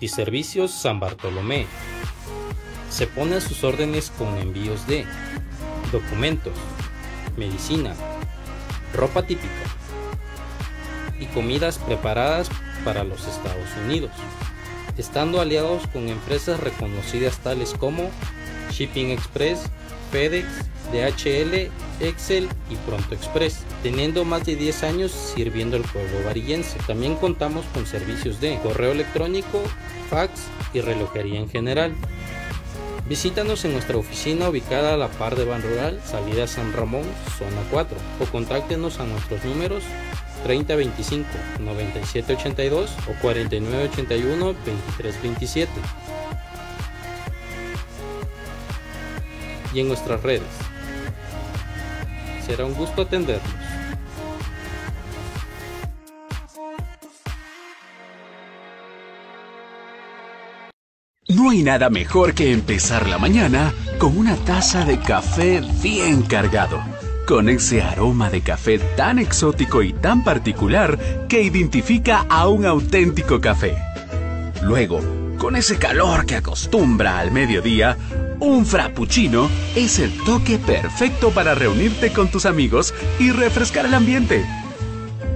Multiservicios San Bartolomé. Se pone a sus órdenes con envíos de documentos, medicina, ropa típica y comidas preparadas para los Estados Unidos, estando aliados con empresas reconocidas tales como Shipping Express, FedEx, DHL, Excel y Pronto Express, teniendo más de 10 años sirviendo al pueblo varillense. También contamos con servicios de correo electrónico, fax y relojería en general. Visítanos en nuestra oficina ubicada a la par de Ban Rural, salida San Ramón, zona 4, o contáctenos a nuestros números 3025 9782 o 4981 2327. Y en nuestras redes. Será un gusto atenderlos. No hay nada mejor que empezar la mañana con una taza de café bien cargado, con ese aroma de café tan exótico y tan particular que identifica a un auténtico café. Luego, con ese calor que acostumbra al mediodía, un frappuccino es el toque perfecto para reunirte con tus amigos y refrescar el ambiente.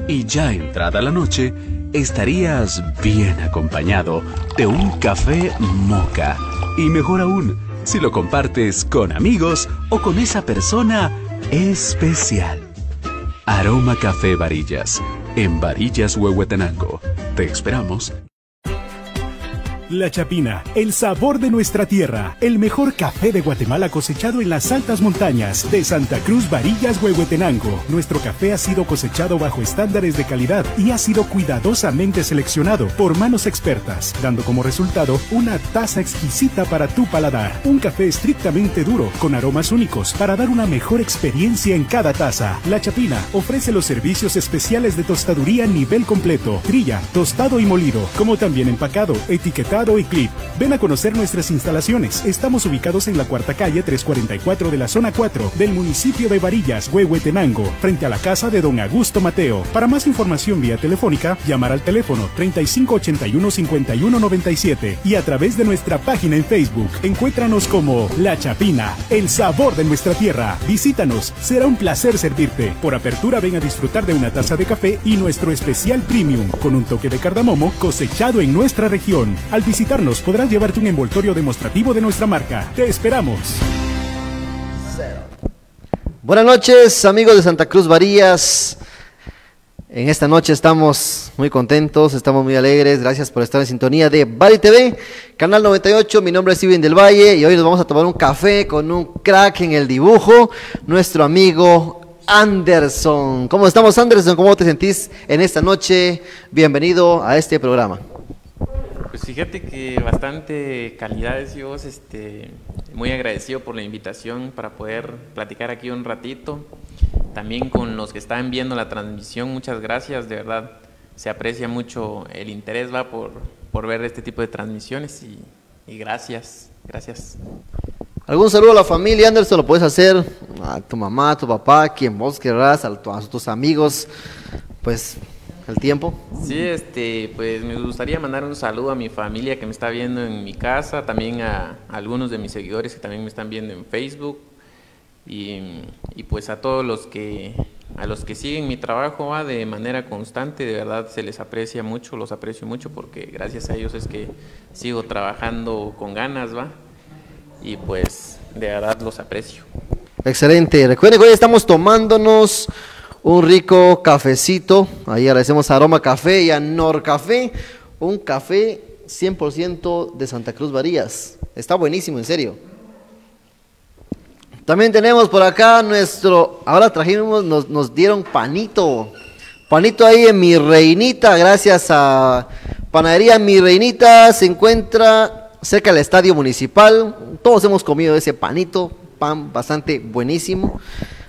Y ya entrada la noche, estarías bien acompañado de un café moca. Y mejor aún, si lo compartes con amigos o con esa persona especial. Aroma Café Varillas, en Varillas Huehuetenango. Te esperamos. La Chapina, el sabor de nuestra tierra, el mejor café de Guatemala cosechado en las altas montañas de Santa Cruz Varillas Huehuetenango. Nuestro café ha sido cosechado bajo estándares de calidad y ha sido cuidadosamente seleccionado por manos expertas, dando como resultado una taza exquisita para tu paladar. Un café estrictamente duro, con aromas únicos, para dar una mejor experiencia en cada taza. La Chapina ofrece los servicios especiales de tostaduría nivel completo, trilla, tostado y molido, como también empacado, etiquetado y clip. Ven a conocer nuestras instalaciones. Estamos ubicados en la cuarta calle 344 de la zona 4 del municipio de Varillas, Huehuetenango, frente a la casa de don Augusto Mateo. Para más información vía telefónica, llamar al teléfono 3581-5197 y a través de nuestra página en Facebook. Encuéntranos como La Chapina, el sabor de nuestra tierra. Visítanos, será un placer servirte. Por apertura ven a disfrutar de una taza de café y nuestro especial premium con un toque de cardamomo cosechado en nuestra región. Al visitarnos podrás llevarte un envoltorio demostrativo de nuestra marca. Te esperamos. Buenas noches, amigos de Santa Cruz Varillas. En esta noche estamos muy contentos, estamos muy alegres. Gracias por estar en sintonía de Bari TV, canal 98. Mi nombre es Steven del Valle y hoy nos vamos a tomar un café con un crack en el dibujo, nuestro amigo Anderson. ¿Cómo estamos, Anderson? ¿Cómo te sentís en esta noche? Bienvenido a este programa. Pues fíjate que bastante calidad Dios, este, muy agradecido por la invitación para poder platicar aquí un ratito. También con los que están viendo la transmisión, muchas gracias, de verdad se aprecia mucho el interés va por, por ver este tipo de transmisiones y, gracias, gracias. ¿Algún saludo a la familia, Anderson? Lo puedes hacer a tu mamá, a tu papá, quien vos querrás, a, tu- a tus amigos. Pues el tiempo. Sí, este, pues me gustaría mandar un saludo a mi familia que me está viendo en mi casa, también a, algunos de mis seguidores que también me están viendo en Facebook y, y pues a todos los que a los que siguen mi trabajo va de manera constante, de verdad se les aprecia mucho, los aprecio mucho porque gracias a ellos es que sigo trabajando con ganas, va. Y pues de verdad los aprecio. Excelente. Recuerden que hoy estamos tomándonos un rico cafecito. Ahí agradecemos a Aroma Café y a Nor Café. Un café 100% de Santa Cruz Varías. Está buenísimo, en serio. También tenemos por acá nuestro, ahora trajimos, nos, nos dieron panito. Panito ahí en Mi Reinita, gracias a Panadería Mi Reinita, se encuentra cerca del estadio municipal. Todos hemos comido ese panito, pan bastante buenísimo.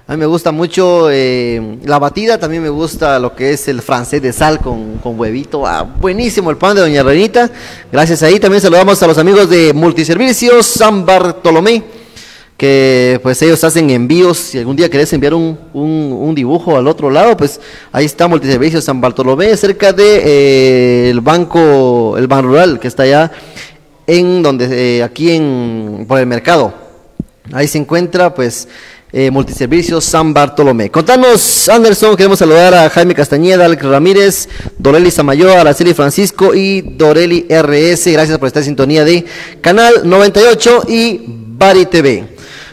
A mí me gusta mucho eh, la batida, también me gusta lo que es el francés de sal con, con huevito. Ah, buenísimo el pan de Doña Reinita. Gracias ahí. También saludamos a los amigos de Multiservicios San Bartolomé que pues ellos hacen envíos, si algún día querés enviar un, un, dibujo al otro lado, pues ahí está Multiservicios San Bartolomé, cerca de eh, el banco, el Ban Rural, que está allá en donde, eh, aquí en, por el mercado. Ahí se encuentra pues eh, Multiservicios San Bartolomé. Contanos, Anderson, queremos saludar a Jaime Castañeda, Alex Ramírez, Doreli Samayo, Araceli Francisco y Doreli RS. Gracias por estar en sintonía de Canal 98 y Bari TV.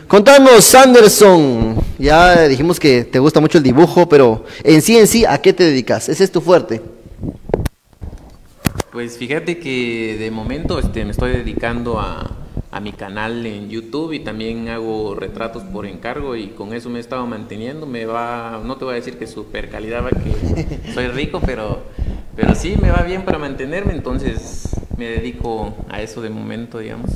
Contanos, Anderson, ya dijimos que te gusta mucho el dibujo, pero en sí, en sí, ¿a qué te dedicas? ¿Ese es tu fuerte? Pues fíjate que de momento este, me estoy dedicando a, a mi canal en YouTube y también hago retratos por encargo y con eso me he estado manteniendo. Me va, no te voy a decir que super calidad va que soy rico, pero, pero sí me va bien para mantenerme, entonces me dedico a eso de momento, digamos.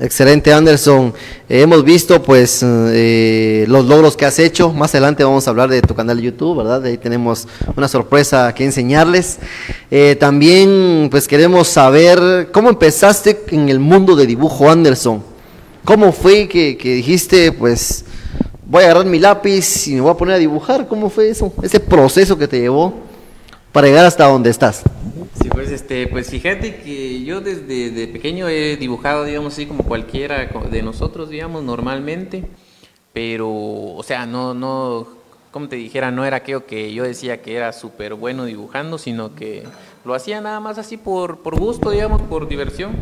Excelente Anderson, eh, hemos visto pues eh, los logros que has hecho, más adelante vamos a hablar de tu canal de YouTube, ¿verdad? ahí tenemos una sorpresa que enseñarles. Eh, también pues queremos saber cómo empezaste en el mundo de dibujo Anderson, cómo fue que, que dijiste pues voy a agarrar mi lápiz y me voy a poner a dibujar, ¿cómo fue eso? Ese proceso que te llevó para llegar hasta donde estás. Sí, pues este, pues fíjate que yo desde de pequeño he dibujado, digamos así, como cualquiera de nosotros, digamos, normalmente, pero, o sea, no, no, como te dijera, no era aquello que yo decía que era súper bueno dibujando, sino que lo hacía nada más así por, por gusto, digamos, por diversión,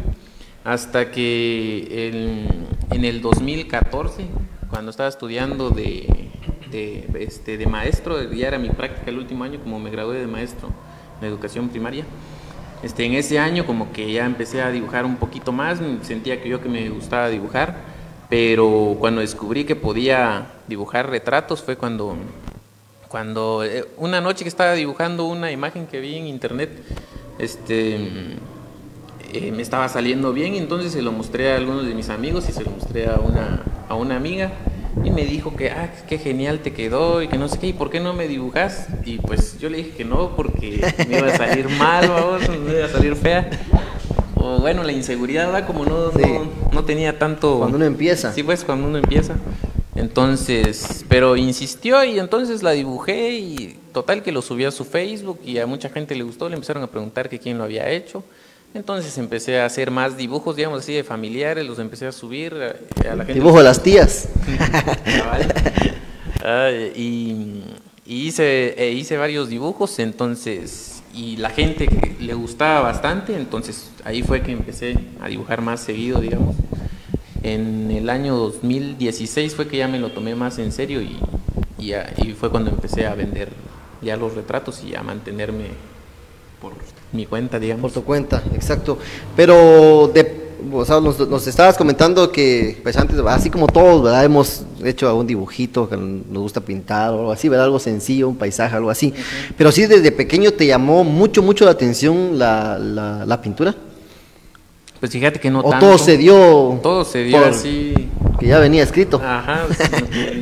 hasta que en el 2014, cuando estaba estudiando de, de, este, de maestro, ya era mi práctica el último año, como me gradué de maestro, de educación primaria. Este, en ese año como que ya empecé a dibujar un poquito más, sentía que yo que me gustaba dibujar, pero cuando descubrí que podía dibujar retratos fue cuando, cuando eh, una noche que estaba dibujando una imagen que vi en internet, este, eh, me estaba saliendo bien, entonces se lo mostré a algunos de mis amigos y se lo mostré a una, a una amiga y me dijo que, ah, qué genial te quedó y que no sé qué, ¿y por qué no me dibujas? Y pues yo le dije que no, porque me iba a salir mal, me iba a salir fea. O bueno, la inseguridad, ¿verdad? Como no, no, tenía tanto... Cuando uno empieza. Sí, pues cuando uno empieza. Entonces, pero insistió y entonces la dibujé y total que lo subí a su Facebook y a mucha gente le gustó, le empezaron a preguntar que quién lo había hecho. Entonces empecé a hacer más dibujos, digamos así, de familiares, los empecé a subir a, la gente. Dibujo de las tías. y, hice, e hice varios dibujos, entonces, y la gente que le gustaba bastante, entonces ahí fue que empecé a dibujar más seguido, digamos. En el año 2016 fue que ya me lo tomé más en serio y, y fue cuando empecé a vender ya los retratos y a mantenerme por mi cuenta, digamos. Por tu cuenta, exacto. Pero de, o sea, nos, estabas comentando que, pues antes, así como todos, ¿verdad? Hemos hecho algún dibujito que nos gusta pintar o algo así, ¿verdad? Algo sencillo, un paisaje, algo así. Pero sí, desde pequeño te llamó mucho, mucho la atención la, la, pintura. Pues fíjate que no o todo se dio. Todo se dio así. Que ya venía escrito. Ajá.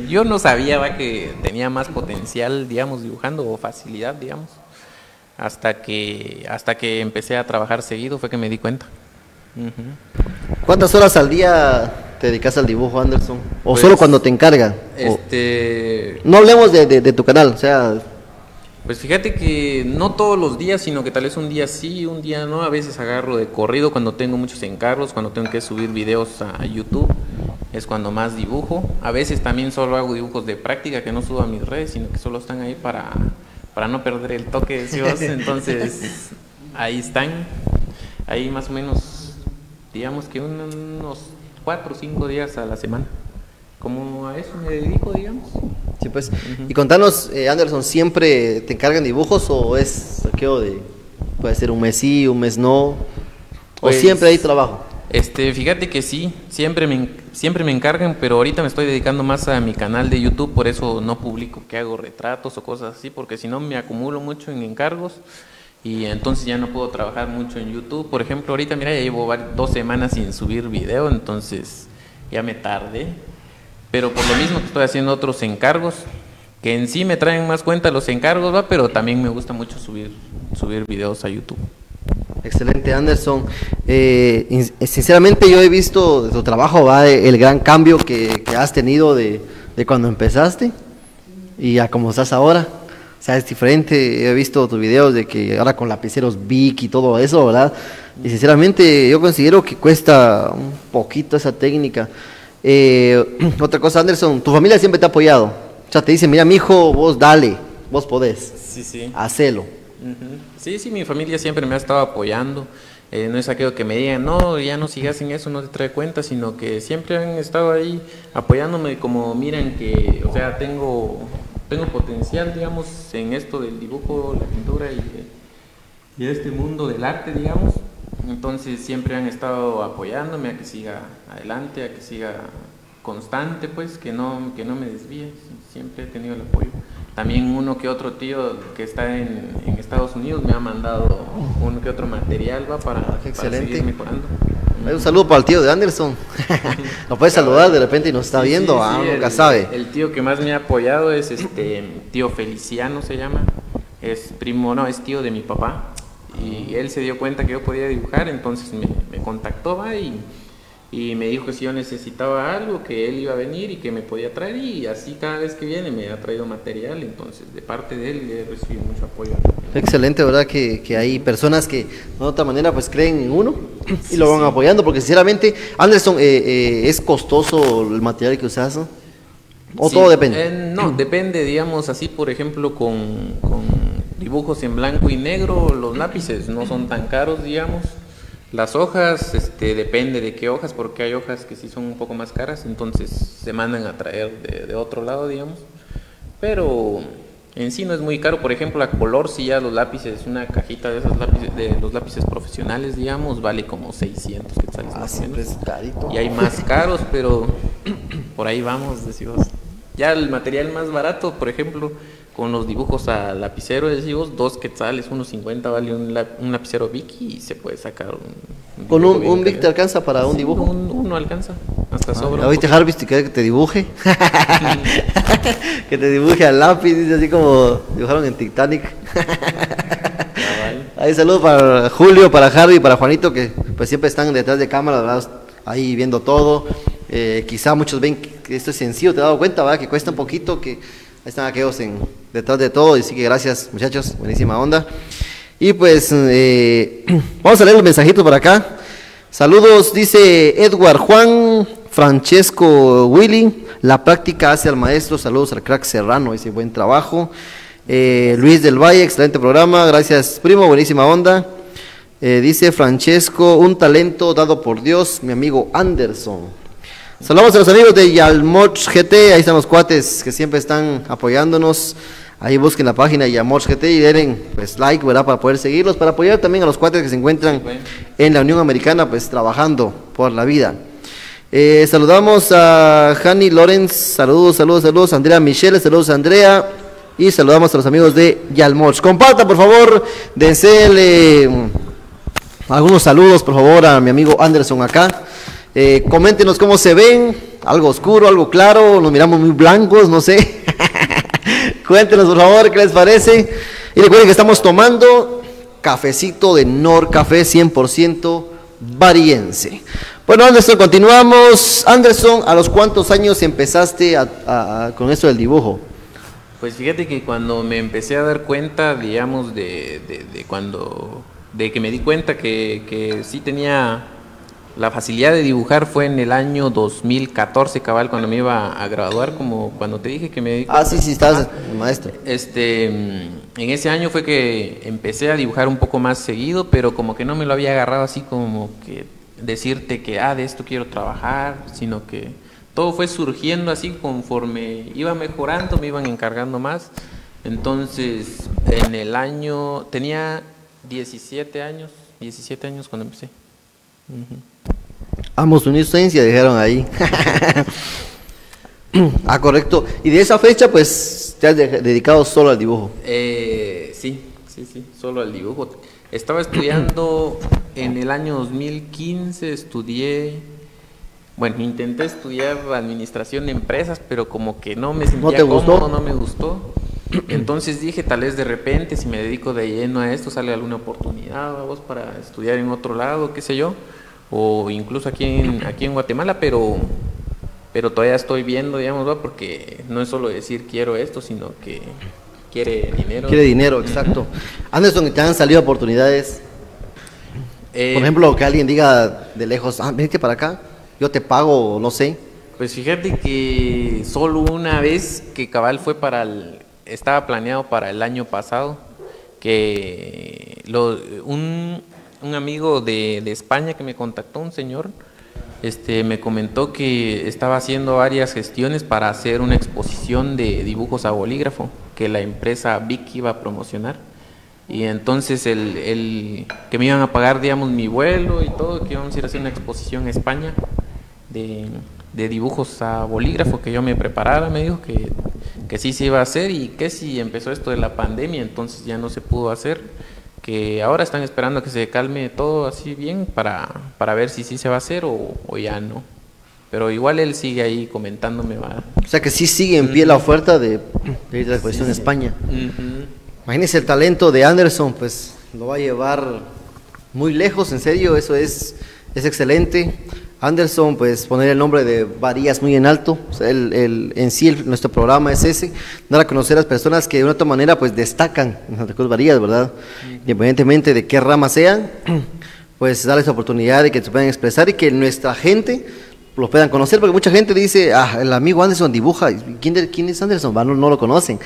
yo no sabía ¿va? que tenía más potencial, digamos, dibujando o facilidad, digamos hasta que, hasta que empecé a trabajar seguido fue que me di cuenta. ¿Cuántas horas al día te dedicas al dibujo, Anderson? ¿O pues, solo cuando te encargan? Este... No hablemos de, tu canal, o sea... Pues fíjate que no todos los días, sino que tal vez un día sí, un día no. A veces agarro de corrido cuando tengo muchos encargos, cuando tengo que subir videos a YouTube, es cuando más dibujo. A veces también solo hago dibujos de práctica que no subo a mis redes, sino que solo están ahí para para no perder el toque de Dios, entonces ahí están, ahí más o menos, digamos que unos cuatro o cinco días a la semana. Como a eso me dedico, digamos. Sí, pues. Y contanos, eh, Anderson, ¿siempre te encargan dibujos o es saqueo de, puede ser un mes sí, un mes no? ¿O pues, siempre hay trabajo? Este, fíjate que sí, siempre me, siempre me encargan, pero ahorita me estoy dedicando más a mi canal de YouTube, por eso no publico que hago retratos o cosas así, porque si no me acumulo mucho en encargos y entonces ya no puedo trabajar mucho en YouTube. Por ejemplo, ahorita, mira, ya llevo dos semanas sin subir video, entonces ya me tardé. Pero por lo mismo que estoy haciendo otros encargos, que en sí me traen más cuenta los encargos, ¿va? pero también me gusta mucho subir, subir videos a YouTube. Excelente, Anderson. Eh, in- sinceramente yo he visto de tu trabajo va el gran cambio que, que has tenido de, de cuando empezaste y a cómo estás ahora. O sea, es diferente. He visto tus videos de que ahora con lapiceros Bic y todo eso, ¿verdad? Y sinceramente yo considero que cuesta un poquito esa técnica. Eh, otra cosa, Anderson, tu familia siempre te ha apoyado. O sea, te dice, mira, mi hijo, vos dale, vos podés, Sí, sí. hacelo. Ujú. Sí, sí, mi familia siempre me ha estado apoyando. Eh, no es aquello que me digan, no, ya no sigas en eso, no te trae cuenta, sino que siempre han estado ahí apoyándome, como miran que, o sea, tengo, tengo potencial, digamos, en esto del dibujo, la pintura y, y este mundo del arte, digamos. Entonces siempre han estado apoyándome a que siga adelante, a que siga constante, pues, que no, que no me desvíe. Siempre he tenido el apoyo. También uno que otro tío que está en, en Estados Unidos me ha mandado uno que otro material va para, para Excelente. seguir mejorando. Hay un saludo para el tío de Anderson. Lo puedes saludar de repente y nos está Sí, viendo, sí, ah, sí, nunca el, sabe. El tío que más me ha apoyado es este tío Feliciano se llama. Es primo, no, es tío de mi papá. Y él se dio cuenta que yo podía dibujar, entonces me, me contactó va, y, y me dijo que si yo necesitaba algo, que él iba a venir y que me podía traer. Y así cada vez que viene me ha traído material, entonces de parte de él he recibido mucho apoyo. Excelente, ¿verdad? Que, que hay personas que de otra manera pues creen en uno y lo van apoyando, porque sinceramente, Anderson, eh, eh, ¿es costoso el material que usas? ¿no? ¿O Sí, todo depende? eh, no, depende, digamos así, por ejemplo, con, con dibujos en blanco y negro, los lápices no son tan caros, digamos. Las hojas, este, depende de qué hojas, porque hay hojas que sí son un poco más caras, entonces se mandan a traer de, de otro lado, digamos. Pero en sí no es muy caro, por ejemplo, a color, si ya los lápices, una cajita de esos lápices, de los lápices profesionales, digamos, vale como 600 quetzales Ah, siempre es carito. Y hay más caros, pero por ahí vamos, decimos. Ya el material más barato, por ejemplo, con los dibujos a lapicero, decimos, dos quetzales, unos 50 vale un, lap- un lapicero Vicky y se puede sacar un... ¿Con un, bien un Vic te alcanza para un Sí, dibujo? un- uno alcanza, hasta sobra. un Ahorita poquito. Harvest te quiere que te dibuje. que te dibuje al lápiz, dice así como dibujaron en Titanic. Ahí saludos para Julio, para Harvey, para Juanito, que pues siempre están detrás de cámara, ¿verdad? ahí viendo todo. Eh, quizá muchos ven que esto es sencillo, te has dado cuenta, ¿verdad? Que cuesta un poquito, que ahí están aquellos en, detrás de todo. Y sí que gracias, muchachos, buenísima onda. Y pues eh, vamos a leer los mensajitos por acá. Saludos, dice Edward Juan, Francesco Willy. La práctica hace al maestro. Saludos al crack Serrano, dice buen trabajo. Eh, Luis del Valle, excelente programa. Gracias, primo, buenísima onda. Eh, dice Francesco, un talento dado por Dios, mi amigo Anderson. Saludamos a los amigos de Yalmoch GT, ahí están los cuates que siempre están apoyándonos. Ahí busquen la página Yalmoch GT y den pues like, ¿verdad? Para poder seguirlos, para apoyar también a los cuates que se encuentran en la Unión Americana, pues trabajando por la vida. Eh, saludamos a Jani Lorenz, saludos, saludos, saludos. Andrea Michelle, saludos Andrea. Y saludamos a los amigos de Yalmoch. Comparta, por favor, dense algunos saludos, por favor, a mi amigo Anderson acá. Eh, coméntenos cómo se ven, algo oscuro, algo claro, nos miramos muy blancos, no sé. Cuéntenos, por favor, qué les parece. Y recuerden que estamos tomando cafecito de Nor Café 100% variense. Bueno, Anderson, continuamos. Anderson, ¿a los cuántos años empezaste con esto del dibujo? Pues fíjate que cuando me empecé a dar cuenta, digamos, de, de- de cuando, de que me di cuenta que, que sí tenía la facilidad de dibujar fue en el año 2014, cabal, cuando me iba a graduar, como cuando te dije que me Ah, sí, sí, estabas maestro. Este, en ese año fue que empecé a dibujar un poco más seguido, pero como que no me lo había agarrado así como que decirte que, ah, de esto quiero trabajar, sino que todo fue surgiendo así conforme iba mejorando, me iban encargando más. Entonces, en el año, tenía 17 años, 17 años cuando empecé. Amo su inocencia, dijeron ahí. ah, correcto. Y de esa fecha, pues, te has de- dedicado solo al dibujo. Eh, sí, sí, sí, solo al dibujo. Estaba estudiando en el año 2015, estudié, bueno, intenté estudiar administración de empresas, pero como que no me sentía te gustó? cómodo, no me gustó. Entonces dije, tal vez de repente, si me dedico de lleno a esto, sale alguna oportunidad, vos, para estudiar en otro lado, qué sé yo, o incluso aquí en, aquí en Guatemala, pero, pero todavía estoy viendo, digamos, ¿va? porque no es solo decir quiero esto, sino que quiere dinero. Quiere dinero, exacto. Anderson, ¿te han salido oportunidades? Eh, Por ejemplo, que alguien diga de lejos, ah, venite para acá, yo te pago, no sé. Pues fíjate que solo una vez que cabal fue para el, estaba planeado para el año pasado, que lo- un, un amigo de, de España que me contactó, un señor, este, me comentó que estaba haciendo varias gestiones para hacer una exposición de dibujos a bolígrafo que la empresa Vic iba a promocionar. Y entonces el, el- que me iban a pagar, digamos, mi vuelo y todo, que íbamos a ir a hacer una exposición a España de, de dibujos a bolígrafo, que yo me preparara, me dijo que, que sí se iba a hacer y que si empezó esto de la pandemia, entonces ya no se pudo hacer, que ahora están esperando que se calme todo así bien para, para ver si sí se va a hacer o, o ya no. Pero igual él sigue ahí comentándome, va. O sea que sí sigue en pie la oferta de, de ir a la exposición en España. Ujú. Imagínense el talento de Anderson, pues lo va a llevar muy lejos, en serio, eso es, es excelente. Anderson, pues poner el nombre de Varías muy en alto, o sea, el, el- en sí el- nuestro programa es ese, dar a conocer a las personas que de una otra manera pues destacan en Santa Cruz Varías, ¿verdad? Independientemente de qué rama sean, pues darles la oportunidad de que se puedan expresar y que nuestra gente los puedan conocer, porque mucha gente dice, ah, el amigo Anderson dibuja, ¿quién, de- quién es Anderson? Va, no, lo conocen,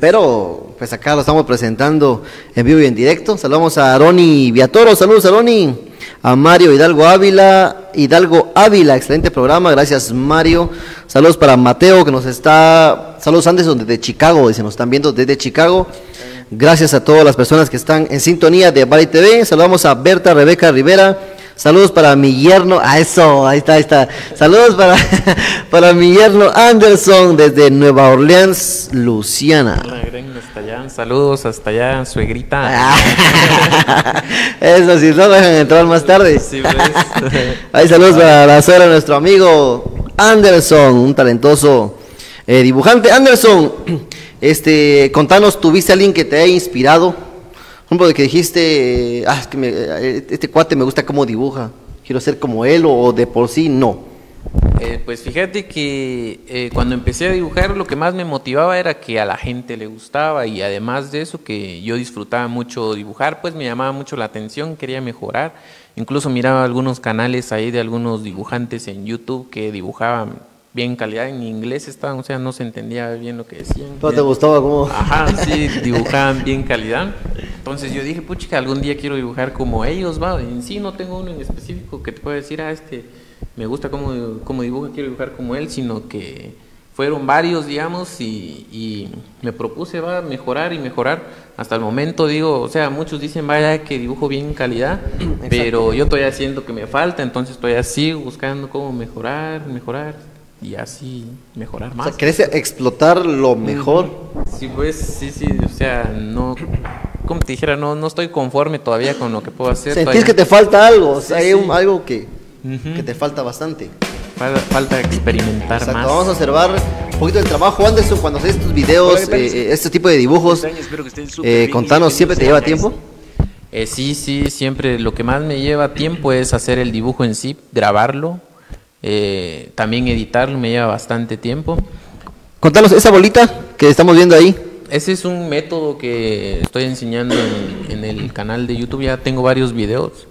pero pues acá lo estamos presentando en vivo y en directo. Saludamos a Aroni Viatoro, saludos Aroni, a Mario Hidalgo Ávila, Hidalgo Ávila, excelente programa, gracias Mario. Saludos para Mateo que nos está, saludos Anderson desde Chicago, dice, nos están viendo desde Chicago. Gracias a todas las personas que están en sintonía de Bari TV. Saludamos a Berta Rebeca Rivera. Saludos para mi yerno. A eso, ahí está, ahí está. Saludos para, para mi yerno Anderson desde Nueva Orleans, Luciana. Hasta allá. Saludos hasta allá, suegrita. Eso sí, no dejan entrar más tarde. Sí, pues. Ahí saludos para la suegra de nuestro amigo Anderson, un talentoso eh, dibujante. Anderson, este, contanos, ¿tuviste a alguien que te haya inspirado? Ejemplo, de que dijiste, eh, ah, eh, este cuate me gusta cómo dibuja, quiero ser como él, o, de por sí no. Eh, pues fíjate que cuando empecé a dibujar lo que más me motivaba era que a la gente le gustaba y además de eso que yo disfrutaba mucho dibujar, pues me llamaba mucho la atención, quería mejorar. Incluso miraba algunos canales ahí de algunos dibujantes en YouTube que dibujaban bien calidad, en inglés estaban, o sea, no se entendía bien lo que decían. ¿No te gustaba cómo? Ajá, sí, dibujaban bien calidad. Entonces yo dije, puchica, algún día quiero dibujar como ellos, va. En sí no tengo uno en específico que te pueda decir, ah, este, me gusta cómo, cómo dibuja, quiero dibujar como él, sino que fueron varios, digamos, y, y me propuse, va, mejorar y mejorar. Hasta el momento digo, o sea, muchos dicen, vaya, que dibujo bien calidad, pero yo todavía siento que me falta, entonces estoy así buscando cómo mejorar, mejorar y así mejorar O más. sea, querés explotar lo mejor. Sí, pues, sí, sí, o sea, no, como te dijera, no, no estoy conforme todavía con lo que puedo hacer. Sentís todavía. que te falta algo, o sea, Sí, hay un- sí. algo que, que te falta bastante. Falta, falta experimentar Exacto, más. vamos a observar un poquito del trabajo. Anderson, cuando haces tus videos, eh, este tipo de dibujos, súper eh, contanos, ¿siempre te lleva tiempo? Eh, sí, sí, siempre lo que más me lleva tiempo es hacer el dibujo en sí, grabarlo, eh, también editarlo me lleva bastante tiempo. Contanos, esa bolita que estamos viendo ahí, Ese es un método que estoy enseñando en, en el canal de YouTube. Ya tengo varios videos.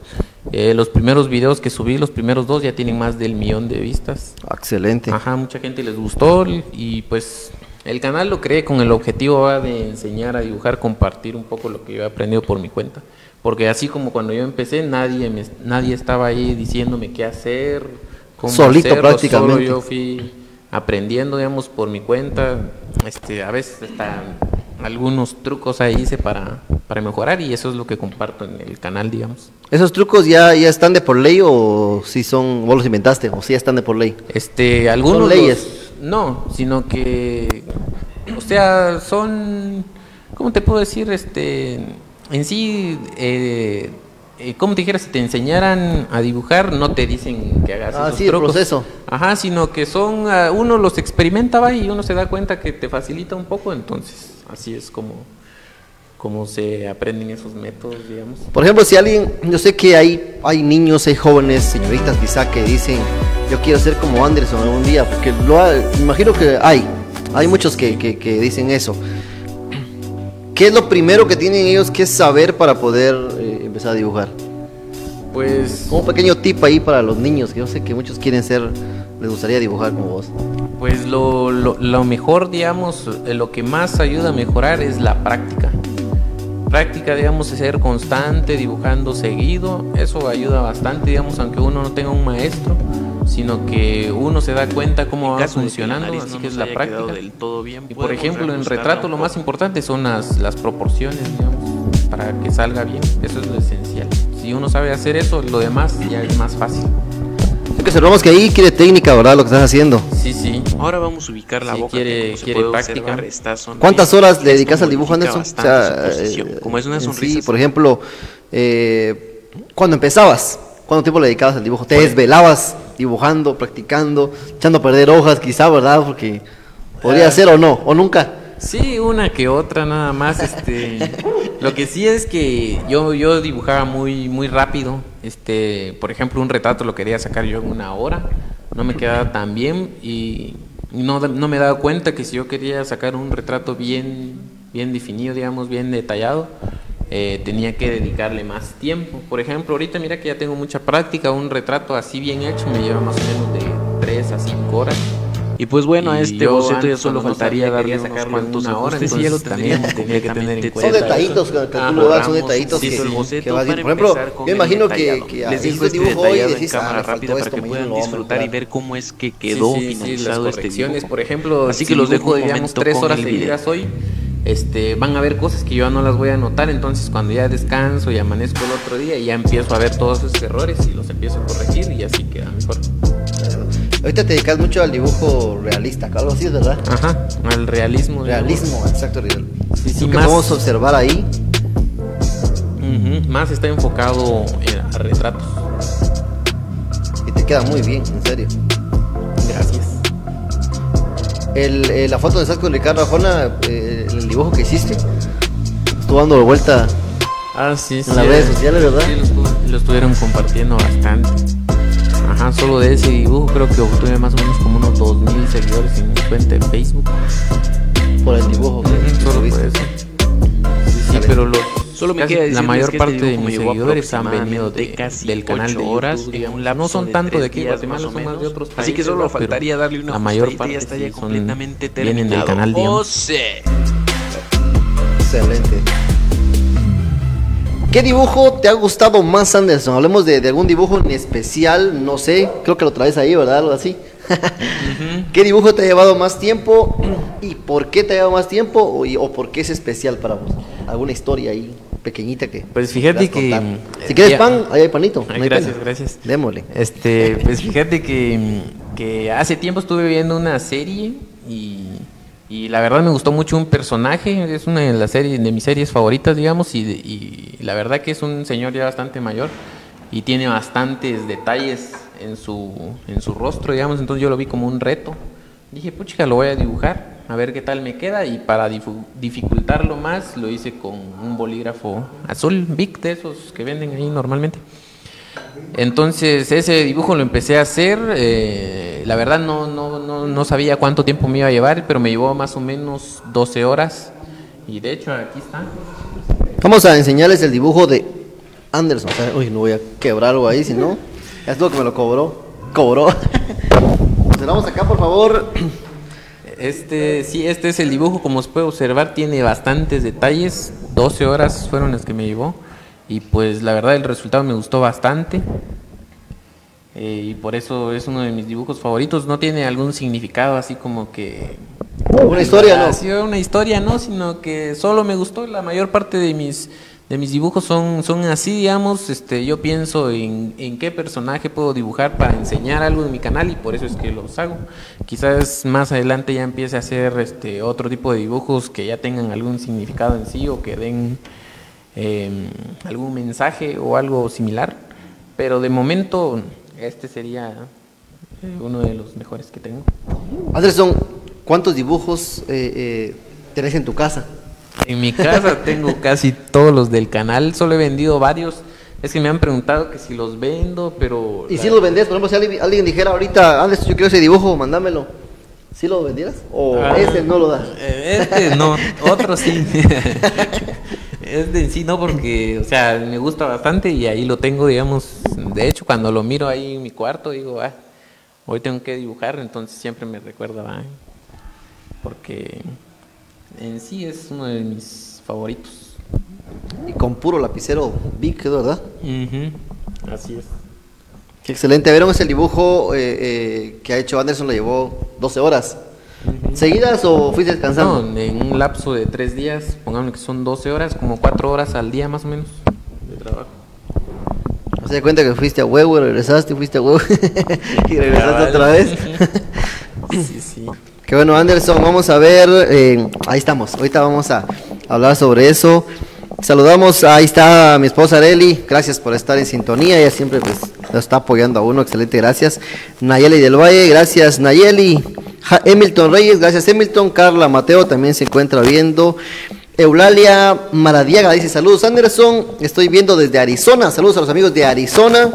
Eh, los primeros videos que subí, los primeros dos, ya tienen más del millón de vistas. excelente. Ajá, mucha gente les gustó y pues el canal lo creé con el objetivo ¿va? de enseñar a dibujar, compartir un poco lo que yo he aprendido por mi cuenta. Porque así como cuando yo empecé, nadie, me- nadie estaba ahí diciéndome qué hacer, cómo Solito hacerlo, prácticamente. Solo yo fui aprendiendo, digamos, por mi cuenta. Este, a veces hasta algunos trucos ahí hice para, para mejorar y eso es lo que comparto en el canal, digamos. ¿Esos trucos ya, ya están de por ley o si son, vos los inventaste, o si ya están de por ley? Este, algunos Son los- leyes. no, sino que, o sea, son, ¿cómo te puedo decir? Este, en sí, eh, eh, como te dijera, si te enseñaran a dibujar, no te dicen que hagas Ah, esos sí, el proceso. Ajá, sino que son, ah, uno los experimenta va, y uno se da cuenta que te facilita un poco, entonces así es como, como se aprenden esos métodos, digamos. Por ejemplo, si alguien, yo sé que hay, hay niños, hay jóvenes, señoritas quizá que dicen, yo quiero ser como Anderson algún día, porque lo ha- imagino que hay, hay muchos que, que- que dicen eso. ¿Qué es lo primero que tienen ellos que saber para poder empezar a dibujar? Pues, Un pequeño tip ahí para los niños, que yo sé que muchos quieren ser, les gustaría dibujar como vos. pues lo, lo, lo mejor, digamos, eh, lo que más ayuda a mejorar es la práctica. Práctica, digamos, es ser constante, dibujando seguido, eso ayuda bastante, digamos, aunque uno no tenga un maestro, sino que uno se da cuenta cómo va que funcionando, así no que es la práctica. del todo bien, Y por ejemplo, en retrato lo más importante son las, las proporciones, digamos, para que salga bien. Eso es lo esencial. Si uno sabe hacer eso, lo demás ya es más fácil. Que observamos que ahí quiere técnica, ¿verdad? Lo que estás haciendo. Sí, sí. Ahora vamos a ubicar la Si boca. quiere- quiere práctica. observar. ¿Cuántas horas le dedicas al dibujo, Anderson? su posición. eh, como es una sonrisa. Sí, por ejemplo, eh, cuando empezabas, ¿cuánto tiempo le dedicabas al dibujo? ¿Te desvelabas dibujando, practicando, echando a perder hojas, quizá, verdad? Porque podría Ah. ser o no, o nunca. Sí, una que otra nada más. Este, lo que sí es que yo, yo dibujaba muy, muy rápido. Este, por ejemplo, un retrato lo quería sacar yo en una hora. No me quedaba tan bien y no, no me daba cuenta que si yo quería sacar un retrato bien, bien definido, digamos, bien detallado, eh, tenía que dedicarle más tiempo. Por ejemplo, ahorita mira que ya tengo mucha práctica. Un retrato así bien hecho me lleva más o menos de 3 a 5 horas. Y pues bueno, a este boceto ya solo no faltaría darle unos cuantos una hora, ajustes. y ya lo tendríamos que tener en completamente cuenta. Son detallitos que que Ajá, tú lo das, son detallitos que, vas. Por ejemplo, yo imagino que, Les el este dibujo hoy y detallado en decís, cámara ah, rápida para que puedan disfrutar y ver cómo es que quedó sí, sí, las finalizado este dibujo. por ejemplo, Así que los dejo digamos, tres horas seguidas hoy, este, van a ver cosas que yo ya no las voy a anotar, entonces cuando ya descanso y amanezco el otro día, ya empiezo a ver todos esos errores y los empiezo a corregir y así queda mejor. Ahorita te dedicas mucho al dibujo realista, algo así, ¿verdad? Ajá, al realismo. digamos. Realismo, exacto, real. Sí, sí, más- podemos observar ahí, Más está enfocado en- a retratos. y te queda muy bien, en serio. Gracias. El, eh, la foto de estás con Ricardo Arjona, eh, el dibujo que hiciste, estuvo dando vuelta Ah, sí, sí. en las redes sociales, ¿verdad? Sí, lo, estu- lo estuvieron compartiendo bastante. Ajá, solo de ese dibujo creo que obtuve más o menos como unos 2000 seguidores en mi cuenta de Facebook. Por el dibujo que, Solo por eso. Sí, sí, pero los, Solo me queda la mayor que este parte de mis seguidores han venido de, casi del canal de horas YouTube, en digamos. un lapso No son de tanto de aquí Guatemala, más o son más de menos. otros Así que solo faltaría darle una La mayor parte ya son- completamente vienen del terminado. canal. José. Excelente. ¿Qué dibujo te ha gustado más, Anderson? Hablemos de, de algún dibujo en especial, no sé, creo que lo traes ahí, ¿verdad? Algo así. ¿Qué dibujo te ha llevado más tiempo y por qué te ha llevado más tiempo o, y- o por qué es especial para vos? ¿Alguna historia ahí pequeñita que Pues fíjate que, contar? eh, Si quieres ya- pan, ahí hay panito. Ay, no hay gracias, pena. gracias. Démosle. Este, pues fíjate que, que hace tiempo estuve viendo una serie y, y la verdad me gustó mucho un personaje, es una de las series, de mis series favoritas, digamos, y, la verdad que es un señor ya bastante mayor y tiene bastantes detalles en su, en su rostro, digamos, entonces yo lo vi como un reto. Dije, puchica, lo voy a dibujar, a ver qué tal me queda y para dificultarlo más lo hice con un bolígrafo azul, Bic, de esos que venden ahí normalmente. Entonces ese dibujo lo empecé a hacer, eh, la verdad no, no, no, no sabía cuánto tiempo me iba a llevar, pero me llevó más o menos 12 horas y de hecho aquí está. Vamos a enseñarles el dibujo de Anderson. O sea, uy, no voy a quebrar algo ahí, si no. Es lo que me lo cobró. Cobró. Observamos acá, por favor. Este, sí, este es el dibujo, como se puede observar, tiene bastantes detalles, 12 horas fueron las que me llevó y pues la verdad el resultado me gustó bastante eh, y por eso es uno de mis dibujos favoritos, no tiene algún significado así como que Una historia, ¿no? Ha sido una historia, no, sino que solo me gustó. La mayor parte de mis de mis dibujos son son así, digamos. Este, yo pienso en, en qué personaje puedo dibujar para enseñar algo en mi canal y por eso es que los hago. Quizás más adelante ya empiece a hacer este otro tipo de dibujos que ya tengan algún significado en sí o que den eh, algún mensaje o algo similar. Pero de momento este sería eh, uno de los mejores que tengo. Anderson, ¿cuántos dibujos eh, eh, tenés en tu casa? En mi casa tengo casi todos los del canal, solo he vendido varios. Es que me han preguntado que si los vendo, pero... Y si los vendés, por ejemplo, si alguien, alguien dijera ahorita, Anderson, yo quiero ese dibujo, mándamelo. ¿Sí lo vendieras? ¿O Ah, ese no lo das? eh, Este no, otro sí. Este en sí no, porque, o sea, me gusta bastante y ahí lo tengo, digamos. De hecho, cuando lo miro ahí en mi cuarto, digo, ah, hoy tengo que dibujar, entonces siempre me recuerda, ah, porque en sí es uno de mis favoritos. Y con puro lapicero Big, ¿verdad? Así es. Qué excelente. Vamos el dibujo eh, eh, que ha hecho Anderson, lo llevó 12 horas. ¿Seguidas o fuiste descansando? No, en un lapso de tres días, pongámosle que son 12 horas, como 4 horas al día más o menos de trabajo. Se da cuenta que fuiste a huevo, regresaste, fuiste a huevo y regresaste otra vez. Sí, sí. Qué bueno, Anderson, vamos a ver, eh, ahí estamos, ahorita vamos a hablar sobre eso. Saludamos, ahí está mi esposa Areli, gracias por estar en sintonía, ella siempre pues, nos está apoyando a uno, excelente, gracias. Nayeli del Valle, gracias Nayeli. Emilton Reyes, gracias Emilton. Carla Mateo también se encuentra viendo. Eulalia Maradiaga dice saludos Anderson, estoy viendo desde Arizona, saludos a los amigos de Arizona.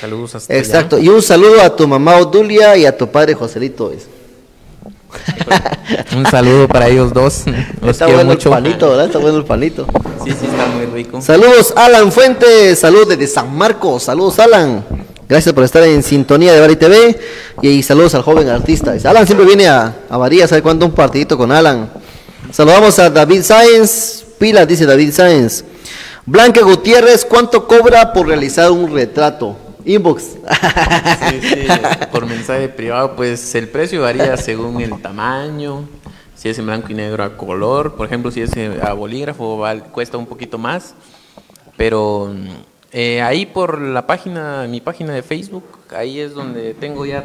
Saludos hasta allá. Exacto, y un saludo a tu mamá Odulia y a tu padre Joselito. Un saludo para ellos dos. Los Está quiero bueno mucho. el panito, ¿verdad? Está bueno el panito. Sí, sí, está muy rico. Saludos, Alan Fuentes. Saludos desde San Marcos. Saludos, Alan. Gracias por estar en sintonía de Bari TV. Y, saludos al joven artista. Alan siempre viene a, a Varía. ¿Sabe cuándo un partidito con Alan? Saludamos a David Sáenz. Pilas, dice David Sáenz. Blanca Gutiérrez, ¿cuánto cobra por realizar un retrato? Inbox. Sí, sí, por mensaje privado, pues el precio varía según el tamaño. Si es en blanco y negro a color, por ejemplo, si es a bolígrafo, cuesta un poquito más. Pero eh, ahí por la página, mi página de Facebook, ahí es donde tengo ya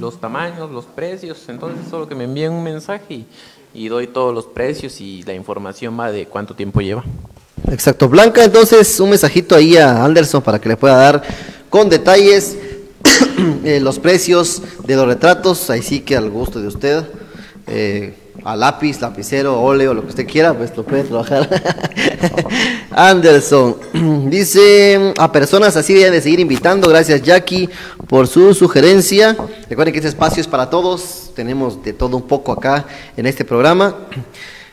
los tamaños, los precios. Entonces, solo que me envíen un mensaje y, doy todos los precios y la información va de cuánto tiempo lleva. Exacto, Blanca, entonces un mensajito ahí a Anderson para que le pueda dar con detalles eh, los precios de los retratos, ahí sí que al gusto de usted, eh, a lápiz, lapicero, óleo, lo que usted quiera, pues lo puede trabajar. Anderson dice a personas así deben de seguir invitando, gracias Jackie por su sugerencia. Recuerden que este espacio es para todos, tenemos de todo un poco acá en este programa.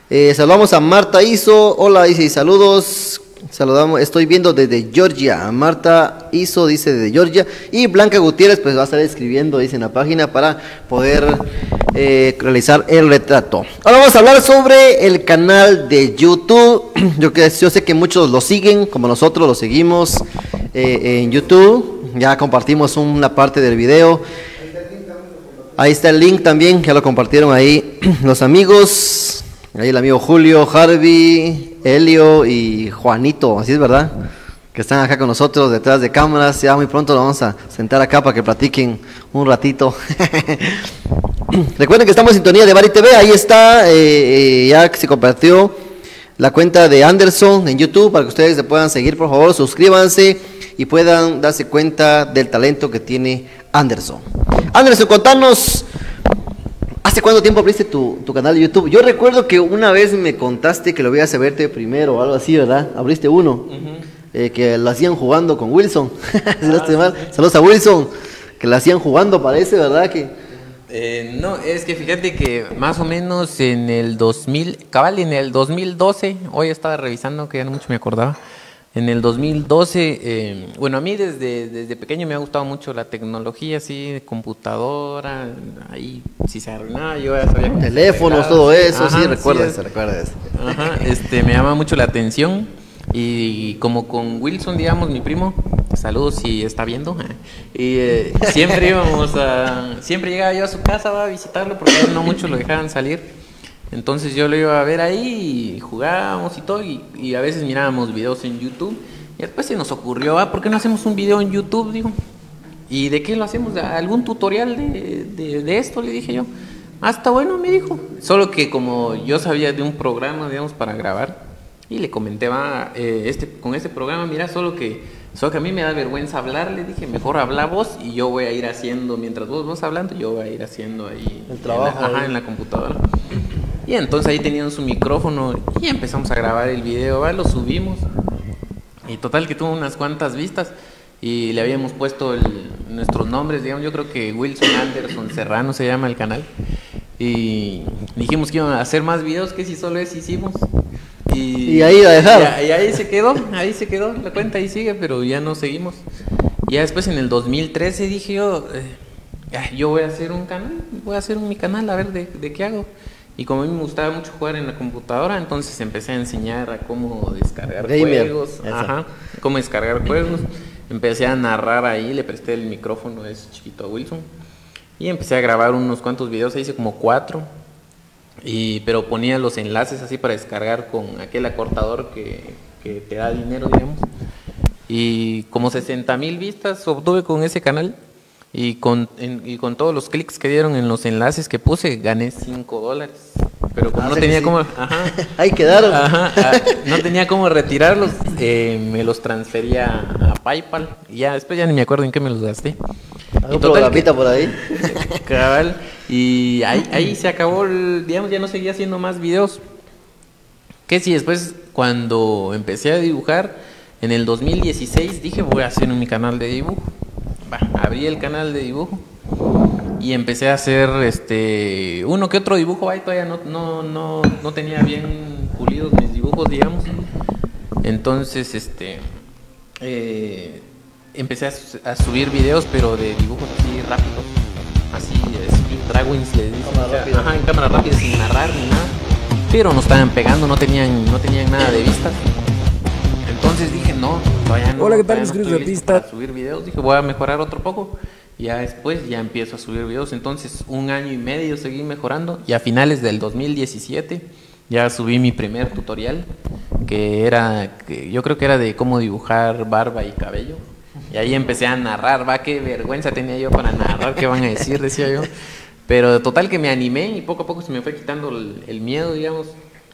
Eh, saludamos a Marta Iso. Hola, dice saludos. Saludamos, estoy viendo desde Georgia. Marta Iso dice desde Georgia. Y Blanca Gutiérrez, pues va a estar escribiendo, dice en la página, para poder eh, realizar el retrato. Ahora vamos a hablar sobre el canal de YouTube. Yo, que, yo sé que muchos lo siguen, como nosotros lo seguimos eh, en YouTube. Ya compartimos una parte del video. Ahí está el link también, ya lo compartieron ahí los amigos. Ahí el amigo Julio, Harvey, Helio y Juanito, así es verdad, que están acá con nosotros detrás de cámaras. Ya muy pronto lo vamos a sentar acá para que platiquen un ratito. Recuerden que estamos en sintonía de Bari TV, ahí está, eh, eh, ya se compartió la cuenta de Anderson en YouTube para que ustedes se puedan seguir, por favor, suscríbanse y puedan darse cuenta del talento que tiene Anderson. Anderson, contanos, ¿hace cuánto tiempo abriste tu, tu canal de YouTube? Yo recuerdo que una vez me contaste que lo veías a verte primero o algo así, ¿verdad? Abriste uno, eh, que lo hacían jugando con Wilson. Si no estoy mal. Saludos a Wilson, que lo hacían jugando, parece, ¿verdad? Que... Eh, no, es que fíjate que más o menos en el 2000, cabal en el 2012, hoy estaba revisando que ya no mucho me acordaba, en el 2012, eh, bueno, a mí desde, desde pequeño me ha gustado mucho la tecnología, así, de computadora, ahí si se arruinaba yo ya sabía Teléfonos, todo eso, sí, Ajá, recuerda es. eso, recuerda eso. Ajá, este, me llama mucho la atención y como con Wilson, digamos, mi primo, saludos si está viendo, y eh, siempre íbamos a, siempre llegaba yo a su casa va, a visitarlo porque no mucho lo dejaban salir, entonces yo lo iba a ver ahí y jugábamos y todo y, y a veces mirábamos videos en YouTube y después se nos ocurrió, ah, ¿por qué no hacemos un video en YouTube? Digo, ¿y de qué lo hacemos? ¿De ¿Algún tutorial de, de- de esto? Le dije yo. Ah, está bueno, me dijo. Solo que como yo sabía de un programa, digamos, para grabar, Y le comenté, va, eh, este, con este programa, mira, solo que, solo que a mí me da vergüenza hablar, le dije, mejor habla vos y yo voy a ir haciendo, mientras vos vas hablando, yo voy a ir haciendo ahí. El trabajo en la, ajá, en la computadora. Y entonces ahí tenían su micrófono y empezamos a grabar el video, ¿va? lo subimos. Y total que tuvo unas cuantas vistas y le habíamos puesto el- nuestros nombres, digamos, yo creo que Wilson Anderson Serrano se llama el canal. Y dijimos que iban a hacer más videos que si solo ese hicimos. Y, Y ahí la dejaron. Y, y ahí se quedó, ahí se quedó, la cuenta ahí sigue, pero ya no seguimos. Ya después en el 2013 dije yo, eh, "Ah, yo voy a hacer un canal, voy a hacer mi canal a ver de, de qué hago. Y como a mí me gustaba mucho jugar en la computadora, entonces empecé a enseñar a cómo descargar Gamer, juegos, ajá, cómo descargar juegos. Empecé a narrar ahí, le presté el micrófono a ese chiquito a Wilson. Y empecé a grabar unos cuantos videos, ahí hice como cuatro. Y, pero ponía los enlaces así para descargar con aquel acortador que, que te da dinero, digamos. Y como 60 mil vistas obtuve con ese canal. Y con, en- y con todos los clics que dieron en los enlaces que puse, gané 5 dólares. Pero como Ah, no tenía sí. como... Ajá, Ahí quedaron. Ajá, ah, no tenía cómo retirarlos, eh, me los transfería a PayPal y ya después ya ni me acuerdo en qué me los gasté. Algún total que- programita por ahí. Cabal, y ahí, ahí se acabó, el- digamos, ya no seguía haciendo más videos. Que si después, cuando empecé a dibujar, en el 2016 dije voy a hacer mi canal de dibujo. Abrí el canal de dibujo y empecé a hacer este uno que otro dibujo. Ahí todavía no, no, no, no tenía bien pulidos mis dibujos digamos. Entonces este eh, empecé a, su- a subir videos pero de dibujos así rápidos. Así speed drawings le dicen. Cámara o sea, rápida. ajá, en cámara rápida sin narrar ni nada. Pero no estaban pegando no tenían no tenían nada de vistas entonces dije, no, todavía no. Hola, ¿qué tal, mis queridos artistas? subir videos. Dije, voy a mejorar otro poco. Ya después ya empiezo a subir videos. Entonces, un año y medio seguí mejorando. Y a finales del 2017 ya subí mi primer tutorial. Que era, que yo creo que era de cómo dibujar barba y cabello. Y ahí empecé a narrar. Va, qué vergüenza tenía yo para narrar. ¿Qué van a decir? Decía yo. Pero total que me animé y poco a poco se me fue quitando el, el miedo, digamos,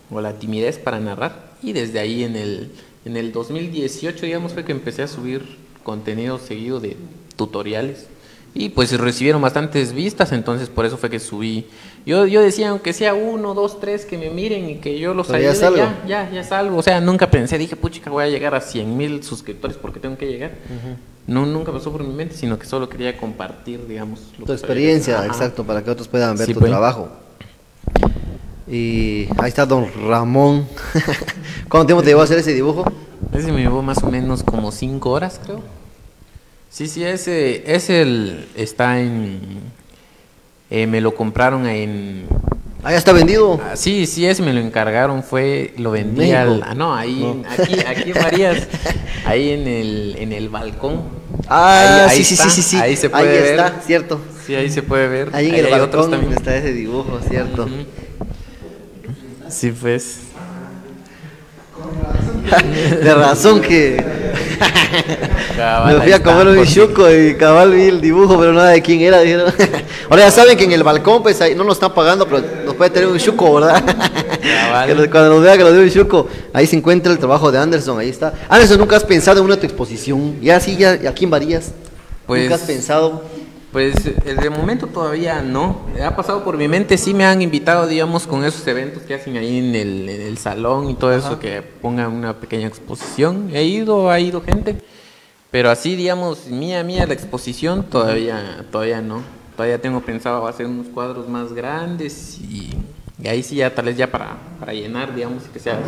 o la timidez para narrar. Y desde ahí en el, en el 2018, digamos, fue que empecé a subir contenido seguido de tutoriales. Y pues recibieron bastantes vistas, entonces por eso fue que subí. Yo, yo decía, aunque sea uno, dos, tres, que me miren y que yo los Pero ayude, ya, ya, ya es algo. O sea, nunca pensé, dije, puchica, voy a llegar a 100 mil suscriptores porque tengo que llegar. No, nunca pasó por mi mente, sino que solo quería compartir, digamos. lo Tu que experiencia, exacto, para que otros puedan ver Sí, tu pues. trabajo. Y ahí está don Ramón. ¿Cuánto tiempo te llevó a hacer ese dibujo? Ese me llevó más o menos como 5 horas, creo. Sí, sí, ese, ese el, está en... eh, me lo compraron en... Ah, ya está vendido. ah, sí, sí, ese me lo encargaron, fue... Lo vendí al... ah, no, ahí, aquí, aquí en Marías, ahí en el, en el balcón. Ah, Ahí- ahí sí, sí, está, sí, sí, sí. Ahí se puede Ahí ver. está, cierto. Sí, ahí se puede ver. Ahí en el otros balcón también. está ese dibujo, cierto. Sí, pues. De razón que Cabal, me fui a comer un por si- chuco y cabal vi el dibujo, pero nada de quién era. dijeron. Ahora ya saben que en el balcón, pues ahí no nos están pagando, pero nos puede tener un chuco, ¿verdad? Cabal. Que cuando nos vea que nos dio un chuco, ahí se encuentra el trabajo de Anderson, ahí está. Anderson, ¿nunca has pensado en una tu exposición? Ya sí, ya aquí en Varías. Pues- ¿Nunca has pensado? Pues eh, de momento todavía no. Ha pasado por mi mente, sí me han invitado, digamos, con esos eventos que hacen ahí en el, en el salón y todo eso, que pongan una pequeña exposición. He ido, ha ido gente, pero así, digamos, mía, mía, la exposición todavía, todavía no. Todavía tengo pensado hacer unos cuadros más grandes y, y ahí sí ya tal vez ya para, para llenar, digamos, que sea